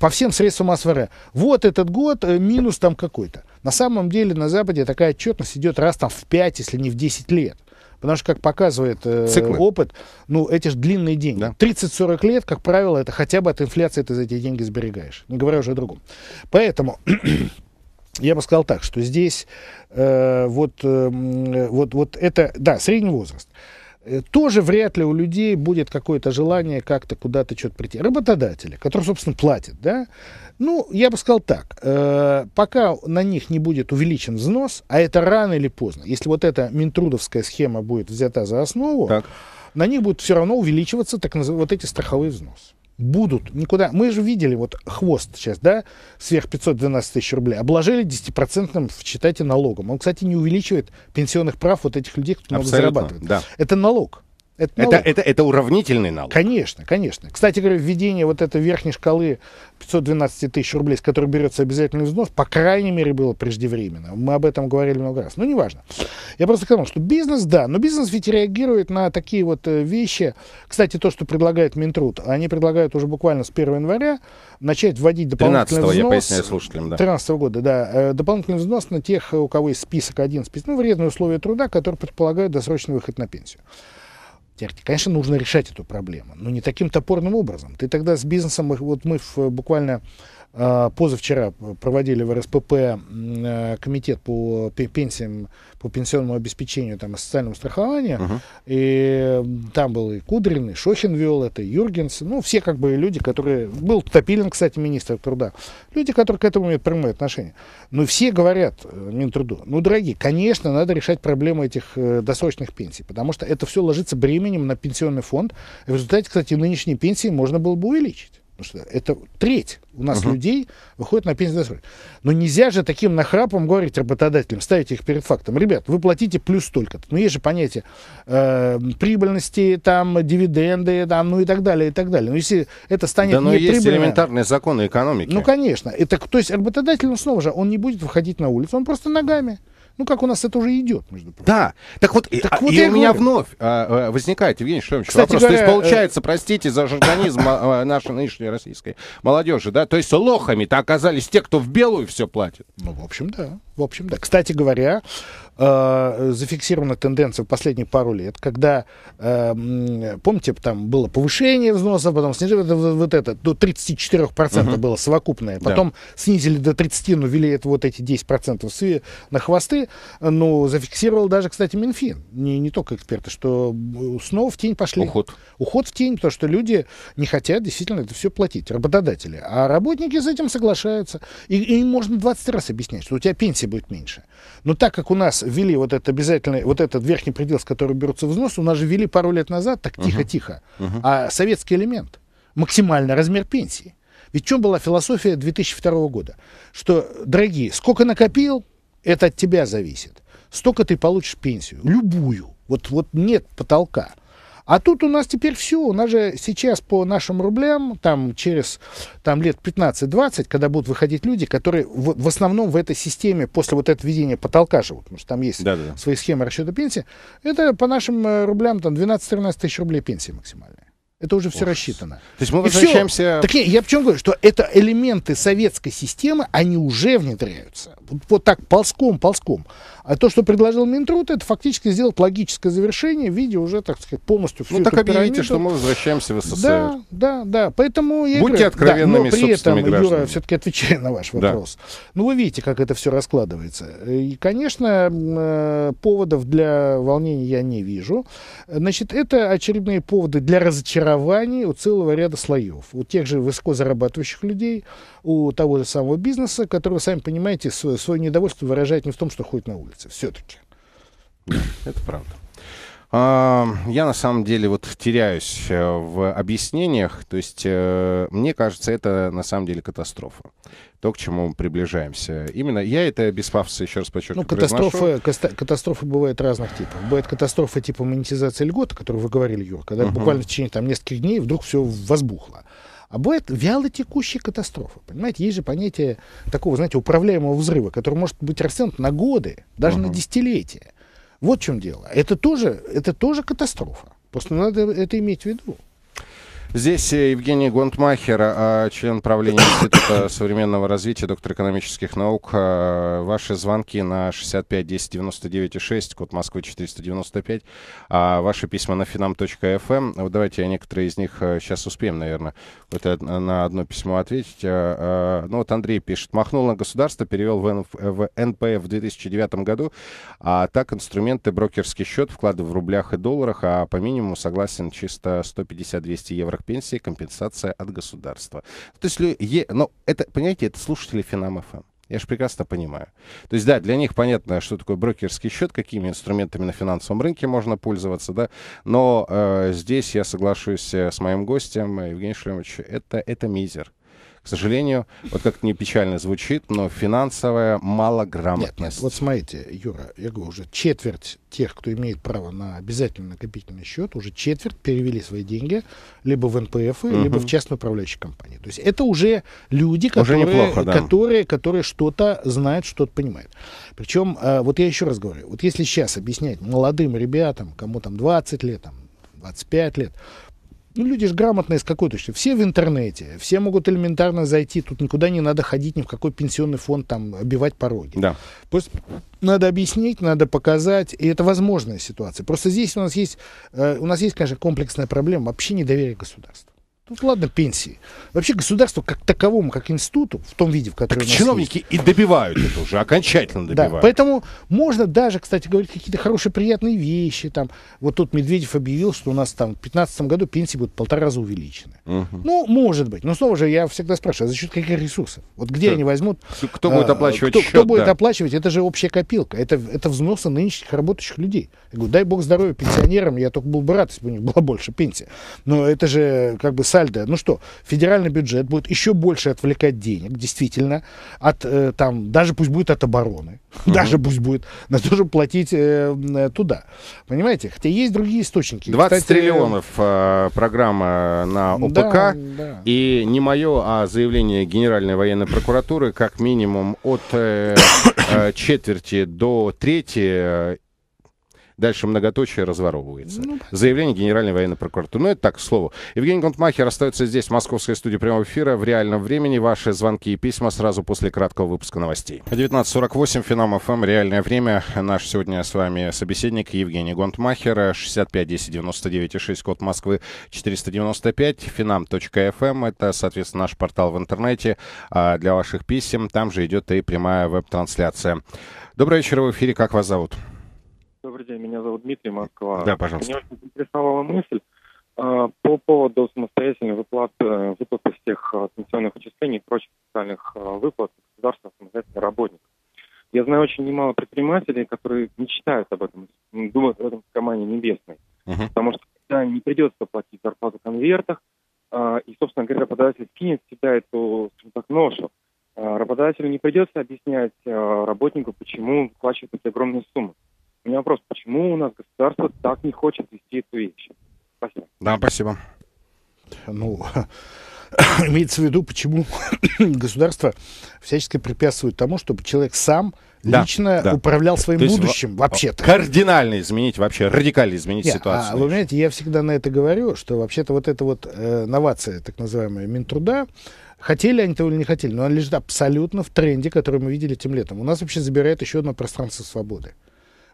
по всем средствам АСВР. Вот этот год э, минус там какой-то. На самом деле на Западе такая отчетность идет раз там в 5, если не в 10 лет. Потому что, как показывает э, опыт, ну, эти же длинные деньги. Да. 30-40 лет, как правило, это хотя бы от инфляции ты за эти деньги сберегаешь. Не говоря уже о другом. Поэтому я бы сказал так, что здесь э, вот, э, вот, вот это, да, средний возраст. Э, тоже вряд ли у людей будет какое-то желание как-то куда-то что-то прийти. Работодатели, которые, собственно, платят, да, ну, я бы сказал так, э, пока на них не будет увеличен взнос, а это рано или поздно, если вот эта минтрудовская схема будет взята за основу, так. на них будет все равно увеличиваться так называемые вот эти страховые взносы будут никуда. Мы же видели вот хвост сейчас, да, сверх 512 тысяч рублей, обложили 10% в читайте налогом. Он, кстати, не увеличивает пенсионных прав вот этих людей, кто много зарабатывает. Да. Это налог. Это, это, это, это уравнительный налог? Конечно, конечно. Кстати говоря, введение вот этой верхней шкалы 512 тысяч рублей, с которой берется обязательный взнос, по крайней мере, было преждевременно. Мы об этом говорили много раз. Но неважно. Я просто сказал, что бизнес, да, но бизнес ведь реагирует на такие вот э, вещи. Кстати, то, что предлагает Минтруд, они предлагают уже буквально с 1 января начать вводить дополнительный взнос. я поясняю слушателям, да. 13 года, да. Э, дополнительный взнос на тех, у кого есть список один, список, ну, вредные условия труда, которые предполагают досрочный выход на пенсию. Конечно, нужно решать эту проблему, но не таким топорным образом. Ты тогда с бизнесом, вот мы в, буквально позавчера проводили в РСПП э, комитет по пенсиям, по пенсионному обеспечению там, и социальному страхованию. Uh-huh. И там был и Кудрин, и Шохин вел это, и Юргенс. Ну, все как бы люди, которые... Был Топилин, кстати, министр труда. Люди, которые к этому имеют прямое отношение. Но все говорят э, Минтруду, ну, дорогие, конечно, надо решать проблему этих э, досрочных пенсий, потому что это все ложится бременем на пенсионный фонд. В результате, кстати, нынешние пенсии можно было бы увеличить. Потому что это треть у нас uh-huh. людей выходит на пенсию досрочно. Но нельзя же таким нахрапом говорить работодателям, ставить их перед фактом. Ребят, вы платите плюс столько-то. Ну, есть же понятие э, прибыльности, там, дивиденды, там, ну и так далее, и так далее. Но если это станет Да, но есть элементарные законы экономики. Ну, конечно. Это, то есть работодатель, ну, снова же, он не будет выходить на улицу, он просто ногами. Ну, как у нас это уже идет, между прочим. Да. Так вот, так а, вот и у меня вновь а, а, возникает, Евгений Кстати вопрос. Говоря, То есть, получается, э... простите за жаргонизм а, нашей нынешней российской молодежи, да, то есть лохами-то оказались те, кто в белую все платит. Ну, в общем, да. В общем, да. Кстати говоря, э, зафиксирована тенденция в последние пару лет, когда, э, помните, там было повышение взноса, потом снижение, вот, вот это, до 34% угу. было совокупное, потом да. снизили до 30, но ввели это, вот эти 10% на хвосты, ну, зафиксировал даже, кстати, Минфин, не, не только эксперты, что снова в тень пошли. Уход. Уход в тень, потому что люди не хотят действительно это все платить, работодатели. А работники с этим соглашаются. И, и можно 20 раз объяснять, что у тебя пенсия будет меньше. Но так как у нас ввели вот этот обязательный, вот этот верхний предел, с которого берутся взносы, у нас же ввели пару лет назад, так тихо-тихо, uh-huh. uh-huh. а советский элемент, максимальный размер пенсии. Ведь в чем была философия 2002 года? Что, дорогие, сколько накопил, это от тебя зависит. Столько ты получишь пенсию, любую. Вот, вот нет потолка. А тут у нас теперь все. У нас же сейчас по нашим рублям, там через там, лет 15-20, когда будут выходить люди, которые в, в основном в этой системе после вот этого введения потолка живут, потому что там есть да -да. свои схемы расчета пенсии, это по нашим э, рублям там 12-13 тысяч рублей пенсии максимальная. Это уже все Ох. рассчитано. То есть мы возвращаемся... Так я почему говорю, что это элементы советской системы, они уже внедряются. Вот, вот так ползком, ползком. А то, что предложил Минтруд, это фактически сделать логическое завершение в виде уже, так сказать, полностью всю Ну так объявите, пирамиду. что мы возвращаемся в СССР. Да, да, да. Поэтому я Будьте говорю, откровенными да, но при этом, гражданами. Юра, все-таки отвечая на ваш вопрос. Да. Ну, вы видите, как это все раскладывается. И, конечно, э, поводов для волнений я не вижу. Значит, это очередные поводы для разочарований у целого ряда слоев. У тех же высоко зарабатывающих людей, у того же самого бизнеса, который, сами понимаете, свое, свое недовольство выражает не в том, что ходит на улице все-таки. Это правда. Я на самом деле вот теряюсь э, в объяснениях, то есть э, мне кажется, это на самом деле катастрофа. То, к чему мы приближаемся. Именно я это без пафоса еще раз подчеркиваю. Ну, катастрофы, катастрофы бывают разных типов. Бывает катастрофа типа монетизации льгот, о которой вы говорили, Юр, когда uh-huh. буквально в течение там, нескольких дней вдруг все возбухло. А бывает вяло текущая катастрофа. Понимаете, есть же понятие такого, знаете, управляемого взрыва, который может быть расценен на годы, даже uh-huh. на десятилетия. Вот в чем дело. Это тоже, это тоже катастрофа. Просто надо это иметь в виду. Здесь э, Евгений Гонтмахер, а, член правления Института современного развития, доктор экономических наук. А, ваши звонки на 65 10 99 6, код Москвы 495, а ваши письма на finam.fm. Эм. Вот давайте я некоторые из них сейчас э, успеем, наверное, вот на одно письмо ответить. Ну вот Андрей пишет. Махнул на государство, перевел в, НПФ в 2009 году, а так инструменты брокерский счет вкладываю в рублях и долларах, а по минимуму согласен чисто 150-200 евро размерах пенсии компенсация от государства. То есть, но это, понимаете, это слушатели Финам ФМ. Я же прекрасно понимаю. То есть, да, для них понятно, что такое брокерский счет, какими инструментами на финансовом рынке можно пользоваться, да, но э, здесь я соглашусь э, с моим гостем, Евгений Шлемович, это, это мизер к сожалению, вот как-то не печально звучит, но финансовая малограмотность. Нет, нет, вот смотрите, Юра, я говорю, уже четверть тех, кто имеет право на обязательный накопительный счет, уже четверть перевели свои деньги либо в НПФ, угу. либо в частную управляющую компанию. То есть это уже люди, которые, уже неплохо, да. которые, которые что-то знают, что-то понимают. Причем, э, вот я еще раз говорю, вот если сейчас объяснять молодым ребятам, кому там 20 лет, там, 25 лет, ну, люди же грамотные с какой точки. Все в интернете, все могут элементарно зайти, тут никуда не надо ходить, ни в какой пенсионный фонд там обивать пороги. Да. Просто надо объяснить, надо показать, и это возможная ситуация. Просто здесь у нас есть, э, у нас есть, конечно, комплексная проблема вообще недоверие государства. Тут ладно пенсии. Вообще государство как таковому, как институту, в том виде, в котором так чиновники есть. и добивают это уже, окончательно добивают. Да, поэтому можно даже, кстати, говорить какие-то хорошие, приятные вещи. Там, вот тут Медведев объявил, что у нас там в 2015 году пенсии будут полтора раза увеличены. Угу. Ну, может быть. Но снова же я всегда спрашиваю, а за счет каких ресурсов? Вот где кто, они возьмут? Кто будет а, оплачивать кто, счет? Кто будет да. оплачивать? Это же общая копилка. Это, это взносы нынешних работающих людей. Я говорю, дай бог здоровья пенсионерам, я только был бы рад, если бы у них была больше пенсия. Но это же как бы сальдо. Ну что, федеральный бюджет будет еще больше отвлекать денег, действительно, от э, там, даже пусть будет от обороны, угу. даже пусть будет, на то же платить э, э, туда. Понимаете? Хотя есть другие источники. 20 Кстати, триллионов э, программа на ОПК, да, да. и не мое, а заявление Генеральной военной прокуратуры, как минимум от э, э, четверти до трети Дальше многоточие разворовывается. Ну, Заявление Генеральной военной прокуратуры. Ну, это так, к слову. Евгений Гонтмахер остается здесь, в московской студии прямого эфира, в реальном времени. Ваши звонки и письма сразу после краткого выпуска новостей. 19.48, Финам ФМ, реальное время. Наш сегодня с вами собеседник Евгений Гонтмахер, 65 10 99 6, код Москвы 495, finam.fm. Это, соответственно, наш портал в интернете а для ваших писем. Там же идет и прямая веб-трансляция. Добрый вечер, в эфире. Как вас зовут? Добрый день, меня зовут Дмитрий Москва. Да, пожалуйста. Меня очень интересовала мысль э, по поводу самостоятельной выплаты, выплаты всех э, пенсионных отчислений и прочих социальных э, выплат государства самостоятельных работников. Я знаю очень немало предпринимателей, которые мечтают об этом, думают об этом в команде небесной. Uh-huh. Потому что когда не придется платить зарплату в конвертах, э, и, собственно говоря, работодатель кинет в себя эту, так, ношу, э, работодателю не придется объяснять э, работнику, почему он выплачивает такие огромные суммы. У меня вопрос, почему у нас государство так не хочет вести эту вещь? Спасибо. Да, спасибо. Ну, имеется в виду, почему государство всячески препятствует тому, чтобы человек сам да, лично да. управлял своим То будущим вообще-то. Кардинально изменить, вообще радикально изменить Нет, ситуацию. А, вы понимаете, я всегда на это говорю, что вообще-то вот эта вот э, новация, так называемая Минтруда, Хотели они того или не хотели, но она лежит абсолютно в тренде, который мы видели тем летом. У нас вообще забирает еще одно пространство свободы.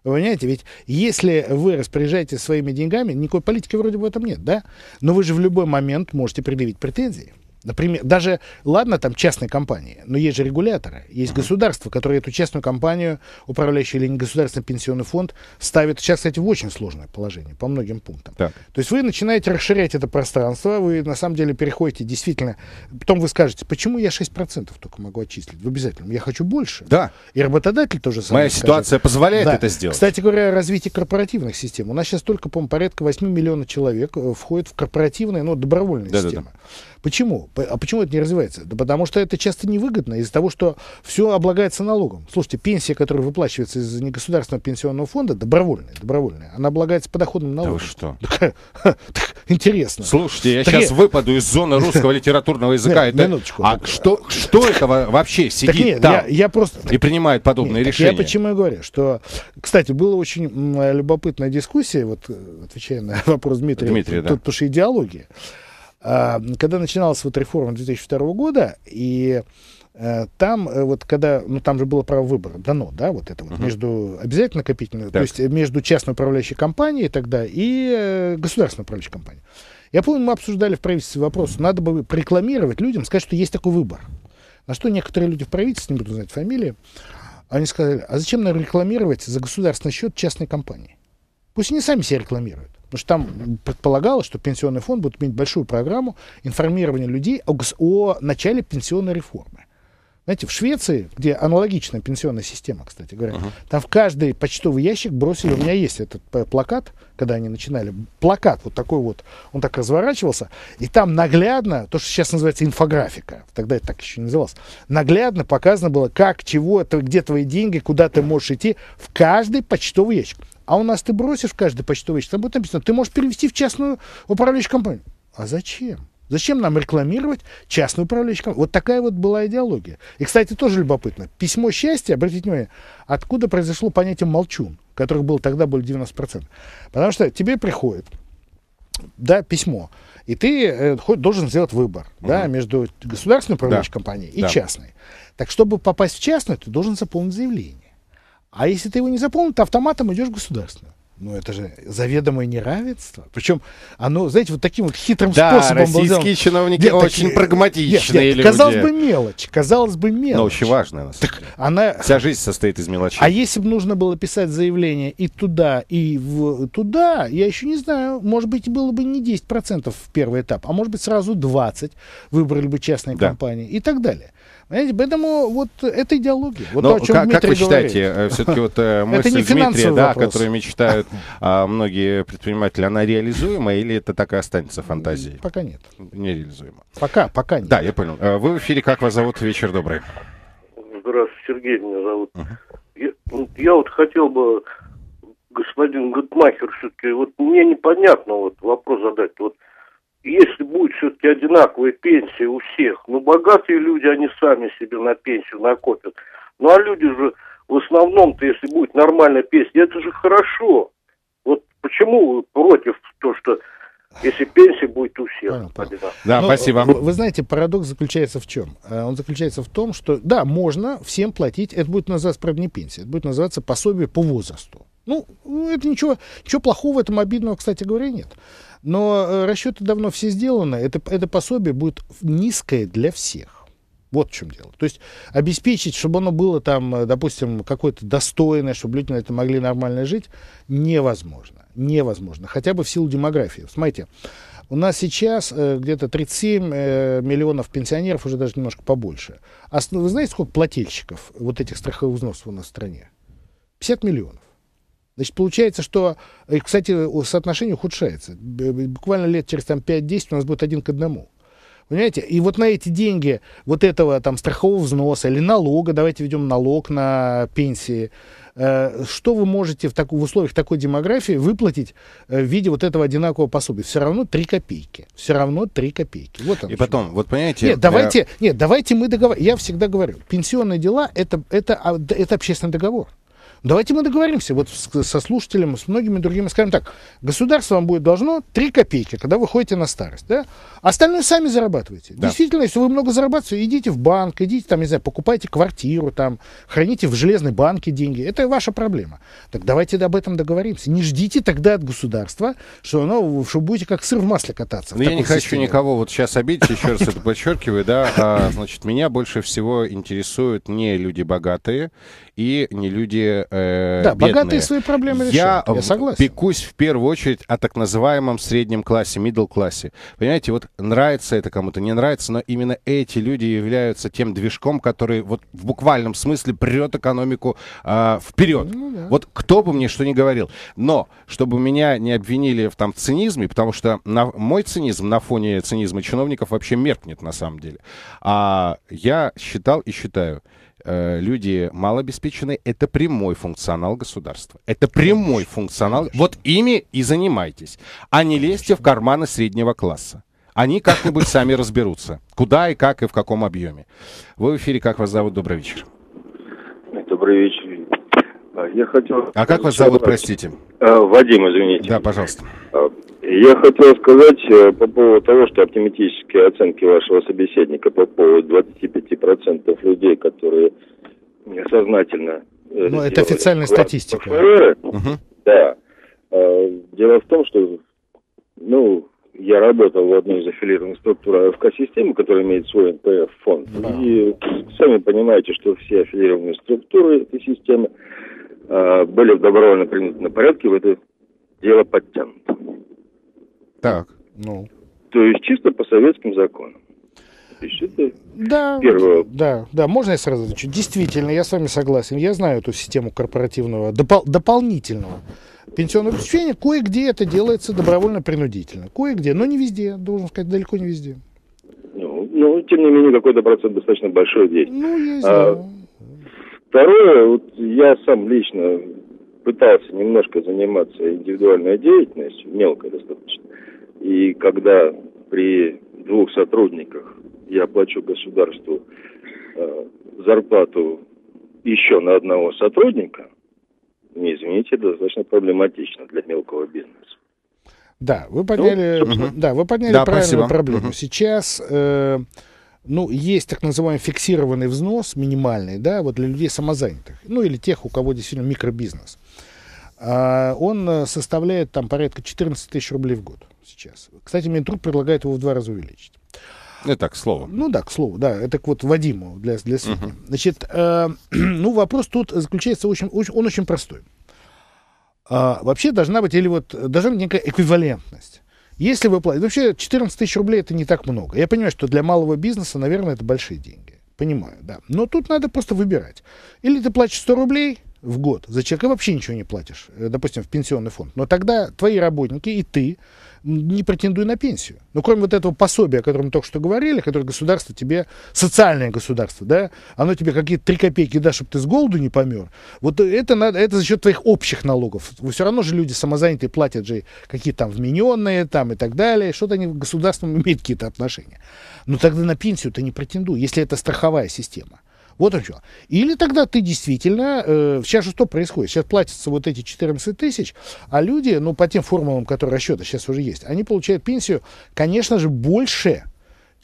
Вы понимаете, ведь если вы распоряжаетесь своими деньгами, никакой политики вроде бы в этом нет, да? Но вы же в любой момент можете предъявить претензии. Например, даже, ладно, там частные компании, но есть же регуляторы, есть uh-huh. государство, которое эту частную компанию, управляющий или негосударственный пенсионный фонд, ставит сейчас, кстати, в очень сложное положение по многим пунктам. Так. То есть вы начинаете расширять это пространство, вы на самом деле переходите действительно, потом вы скажете, почему я 6% только могу отчислить? В обязательном, я хочу больше. Да. И работодатель тоже самое Моя скажет. ситуация позволяет да. это сделать. Кстати говоря, развитие корпоративных систем. У нас сейчас только, по-моему, порядка 8 миллионов человек э, входит в корпоративные, ну, добровольные да, системы. Да, да. Почему? А почему это не развивается? Да потому что это часто невыгодно из-за того, что все облагается налогом. Слушайте, пенсия, которая выплачивается из негосударственного пенсионного фонда, добровольная, добровольная, она облагается подоходным налогом. Да вы что? интересно. Слушайте, я так сейчас я... выпаду из зоны русского литературного языка. Нет, это... Минуточку. А что, что это вообще сидит нет, там я, я просто... и принимает подобные нет, решения? Я почему и говорю, что... Кстати, была очень любопытная дискуссия, вот отвечая на вопрос Дмитрия, Дмитрий, тут, да. потому что идеология. А, когда начиналась вот реформа 2002 года, и э, там э, вот когда, ну там же было право выбора дано, да, вот это вот uh-huh. между обязательно накопительной, то есть между частной управляющей компанией тогда и э, государственной управляющей компанией. Я помню, мы обсуждали в правительстве вопрос, надо бы рекламировать людям, сказать, что есть такой выбор. На что некоторые люди в правительстве, не буду знать фамилии, они сказали, а зачем нам рекламировать за государственный счет частной компании? Пусть они сами себя рекламируют. Потому что там предполагалось, что пенсионный фонд будет иметь большую программу информирования людей о, о начале пенсионной реформы. Знаете, в Швеции, где аналогичная пенсионная система, кстати говоря, uh-huh. там в каждый почтовый ящик бросили, у меня есть этот плакат, когда они начинали, плакат вот такой вот, он так разворачивался, и там наглядно, то, что сейчас называется инфографика, тогда это так еще не называлось, наглядно показано было, как, чего, где твои деньги, куда ты можешь идти, в каждый почтовый ящик. А у нас ты бросишь в каждый почтовый ящик, там будет написано, ты можешь перевести в частную управляющую компанию. А зачем? Зачем нам рекламировать частную управляющую компанию? Вот такая вот была идеология. И, кстати, тоже любопытно. Письмо счастья, обратите внимание, откуда произошло понятие «молчун», которых было тогда более 90%. Потому что тебе приходит да, письмо, и ты э, должен сделать выбор угу. да, между государственной управляющей да. компанией и да. частной. Так, чтобы попасть в частную, ты должен заполнить заявление. А если ты его не заполнил, то автоматом идешь в государственную. Ну, это же заведомое неравенство. Причем оно, знаете, вот таким вот хитрым да, способом российские было чиновники нет, очень так, прагматичные нет, нет. Казалось бы, мелочь. Казалось бы, мелочь. Но очень важная, на так она... Вся жизнь состоит из мелочей. А если бы нужно было писать заявление и туда, и в... туда, я еще не знаю, может быть, было бы не 10% в первый этап, а может быть, сразу 20% выбрали бы частные да. компании и так далее. Понимаете, поэтому вот это идеология. Вот Но то, как, как вы считаете, э, все-таки вот э, мысль Дмитрия, да, которую мечтают а, многие предприниматели, она реализуема или это так и останется фантазией? Пока нет. Нереализуема. Пока, пока нет. Да, я понял. Э, вы в эфире, как вас зовут? Вечер добрый. Здравствуйте, Сергей меня зовут. Uh-huh. Я, я вот хотел бы господин Гудмахер все-таки, вот мне непонятно вот вопрос задать. Вот если будет все-таки одинаковая пенсия у всех, ну, богатые люди, они сами себе на пенсию накопят. Ну, а люди же в основном-то, если будет нормальная пенсия, это же хорошо. Вот почему вы против того, что если пенсия будет у всех. Понял, понял. Да, Но, спасибо. Вы, вы знаете, парадокс заключается в чем? Э, он заключается в том, что, да, можно всем платить, это будет называться, правда, не пенсия, это будет называться пособие по возрасту. Ну, это ничего, ничего плохого в этом обидного, кстати говоря, нет. Но э, расчеты давно все сделаны, это, это пособие будет низкое для всех. Вот в чем дело. То есть обеспечить, чтобы оно было там, э, допустим, какое-то достойное, чтобы люди на это могли нормально жить, невозможно невозможно, хотя бы в силу демографии. Смотрите, у нас сейчас э, где-то 37 э, миллионов пенсионеров, уже даже немножко побольше. А вы знаете, сколько плательщиков вот этих страховых взносов у нас в стране? 50 миллионов. Значит, получается, что, и, кстати, соотношение ухудшается. Буквально лет через там, 5-10 у нас будет один к одному. Понимаете? И вот на эти деньги вот этого там страхового взноса или налога, давайте ведем налог на пенсии, Э, что вы можете в, так, в условиях такой демографии выплатить э, в виде вот этого одинакового пособия? Все равно 3 копейки. Все равно 3 копейки. Вот И потом, вот понимаете... Нет, давайте, я... нет, давайте мы договор... Я всегда говорю, пенсионные дела это, это, а, это общественный договор. Давайте мы договоримся вот со слушателем, с многими другими, скажем так, государство вам будет должно 3 копейки, когда вы ходите на старость, да? Остальное сами зарабатываете. Да. Действительно, если вы много зарабатываете, идите в банк, идите там, не знаю, покупайте квартиру, там, храните в железной банке деньги. Это ваша проблема. Так давайте об этом договоримся. Не ждите тогда от государства, что оно, что будете как сыр в масле кататься. Но я не системе. хочу никого вот сейчас обидеть, еще раз это подчеркиваю, да. А, значит, меня больше всего интересуют не люди богатые и не люди э, Да, бедные. богатые свои проблемы решают, я, я согласен. пекусь в первую очередь о так называемом среднем классе, middle классе. Понимаете, вот нравится это кому-то, не нравится, но именно эти люди являются тем движком, который вот в буквальном смысле прет экономику э, вперед. Ну, да. Вот кто бы мне что ни говорил. Но, чтобы меня не обвинили в там цинизме, потому что на, мой цинизм на фоне цинизма чиновников вообще меркнет на самом деле. А я считал и считаю, люди малообеспеченные, это прямой функционал государства. Это прямой функционал. Вот ими и занимайтесь. А не лезьте в карманы среднего класса. Они как-нибудь сами разберутся. Куда и как и в каком объеме. Вы в эфире, как вас зовут? Добрый вечер. Добрый вечер. А, я хотел... А как вас зовут, простите? А, Вадим, извините. Да, пожалуйста. А, я хотел сказать э, по поводу того, что оптимистические оценки вашего собеседника по поводу 25% людей, которые сознательно... Э, ну, это официальная статистика. ФРР, угу. Да. Дело в том, что, ну, я работал в одной из аффилированных структур АФК-системы, которая имеет свой НПФ-фонд. Да. И сами понимаете, что все аффилированные структуры этой системы э, были в добровольно принудительном порядке в это дело подтянуты. Так, ну. То есть чисто по советским законам. да, первое. да, да, можно я сразу отвечу? Действительно, я с вами согласен. Я знаю эту систему корпоративного, допол- дополнительного пенсионного обеспечения. Кое-где это делается добровольно-принудительно. Кое-где, но не везде, должен сказать, далеко не везде. Ну, ну тем не менее, какой-то процент достаточно большой здесь. Ну, есть, а, да. Второе, вот я сам лично пытался немножко заниматься индивидуальной деятельностью, мелкой достаточно. И когда при двух сотрудниках я плачу государству э, зарплату еще на одного сотрудника, не извините, достаточно проблематично для мелкого бизнеса. Да, вы подняли, ну, да, вы подняли да, правильную спасибо. проблему. Угу. Сейчас э, ну, есть так называемый фиксированный взнос минимальный, да, вот для людей самозанятых, ну, или тех, у кого действительно микробизнес. А, он э, составляет там порядка 14 тысяч рублей в год сейчас. Кстати, Минтруд предлагает его в два раза увеличить. Это так, к слову. Ну да, к слову, да. Это вот Вадиму для, для сведения. Uh-huh. Значит, э, ну вопрос тут заключается очень, очень, он очень простой. А, вообще должна быть, или вот, должна быть некая эквивалентность. Если вы платите, вообще 14 тысяч рублей это не так много. Я понимаю, что для малого бизнеса, наверное, это большие деньги. Понимаю, да. Но тут надо просто выбирать. Или ты платишь 100 рублей, в год за человека вообще ничего не платишь, э, допустим, в пенсионный фонд, но тогда твои работники и ты не претендуй на пенсию. Ну, кроме вот этого пособия, о котором мы только что говорили, которое государство тебе, социальное государство, да, оно тебе какие-то три копейки даст, чтобы ты с голоду не помер. Вот это, надо, это за счет твоих общих налогов. Все равно же люди самозанятые платят же какие-то там вмененные там и так далее. Что-то они государством имеют какие-то отношения. Но тогда на пенсию ты не претендуй, если это страховая система. Вот он что. Или тогда ты действительно... Э, сейчас же что происходит? Сейчас платятся вот эти 14 тысяч, а люди, ну, по тем формулам, которые расчета сейчас уже есть, они получают пенсию, конечно же, больше,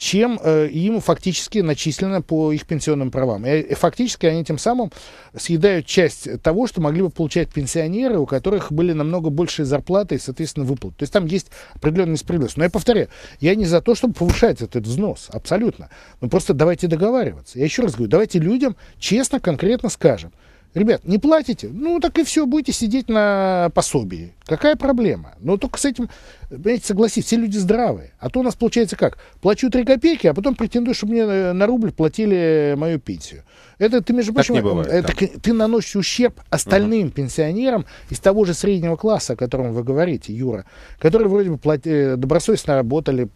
чем э, им фактически начислено по их пенсионным правам. И, и фактически они тем самым съедают часть того, что могли бы получать пенсионеры, у которых были намного большие зарплаты и, соответственно, выплаты. То есть там есть определенная несправедливость. Но я повторяю, я не за то, чтобы повышать этот взнос, абсолютно. Но просто давайте договариваться. Я еще раз говорю, давайте людям честно, конкретно скажем. Ребят, не платите? Ну, так и все, будете сидеть на пособии. Какая проблема? Но только с этим, понимаете, согласись, все люди здравые. А то у нас получается как? Плачу 3 копейки, а потом претендую, чтобы мне на рубль платили мою пенсию. Это ты, между прочим, бывает, это, да. ты наносишь ущерб остальным угу. пенсионерам из того же среднего класса, о котором вы говорите, Юра, которые вроде бы плати, э, добросовестно работали.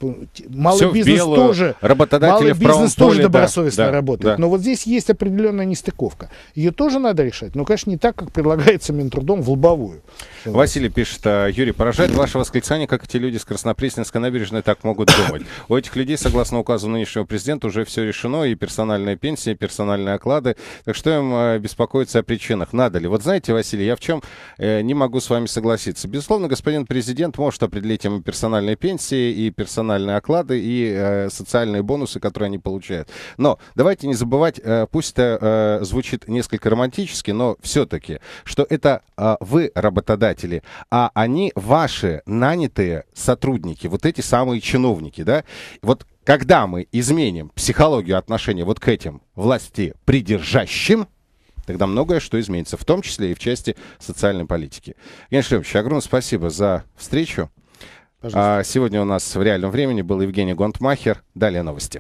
Малый Все бизнес белую, тоже, малый бизнес тоже поле, добросовестно да, работает. Да. Но вот здесь есть определенная нестыковка. Ее тоже надо решать. Но, конечно, не так, как предлагается Минтрудом в лобовую. Василий пишет, а, Юрий, поражает ваше восклицание, как эти люди с Краснопресненской набережной так могут думать. У этих людей, согласно указу нынешнего президента, уже все решено, и персональная пенсия, и персональные оклады. Так что им а, беспокоиться о причинах? Надо ли? Вот знаете, Василий, я в чем э, не могу с вами согласиться. Безусловно, господин президент может определить им персональные пенсии, и персональные оклады, и э, социальные бонусы, которые они получают. Но давайте не забывать, э, пусть это э, звучит несколько романтически, но все-таки, что это э, вы работодатели, а они ваши нанятые сотрудники, вот эти самые чиновники, да? Вот когда мы изменим психологию отношения вот к этим власти придержащим, тогда многое что изменится, в том числе и в части социальной политики. Евгений Шлемович, огромное спасибо за встречу. А сегодня у нас в реальном времени был Евгений Гонтмахер. Далее новости.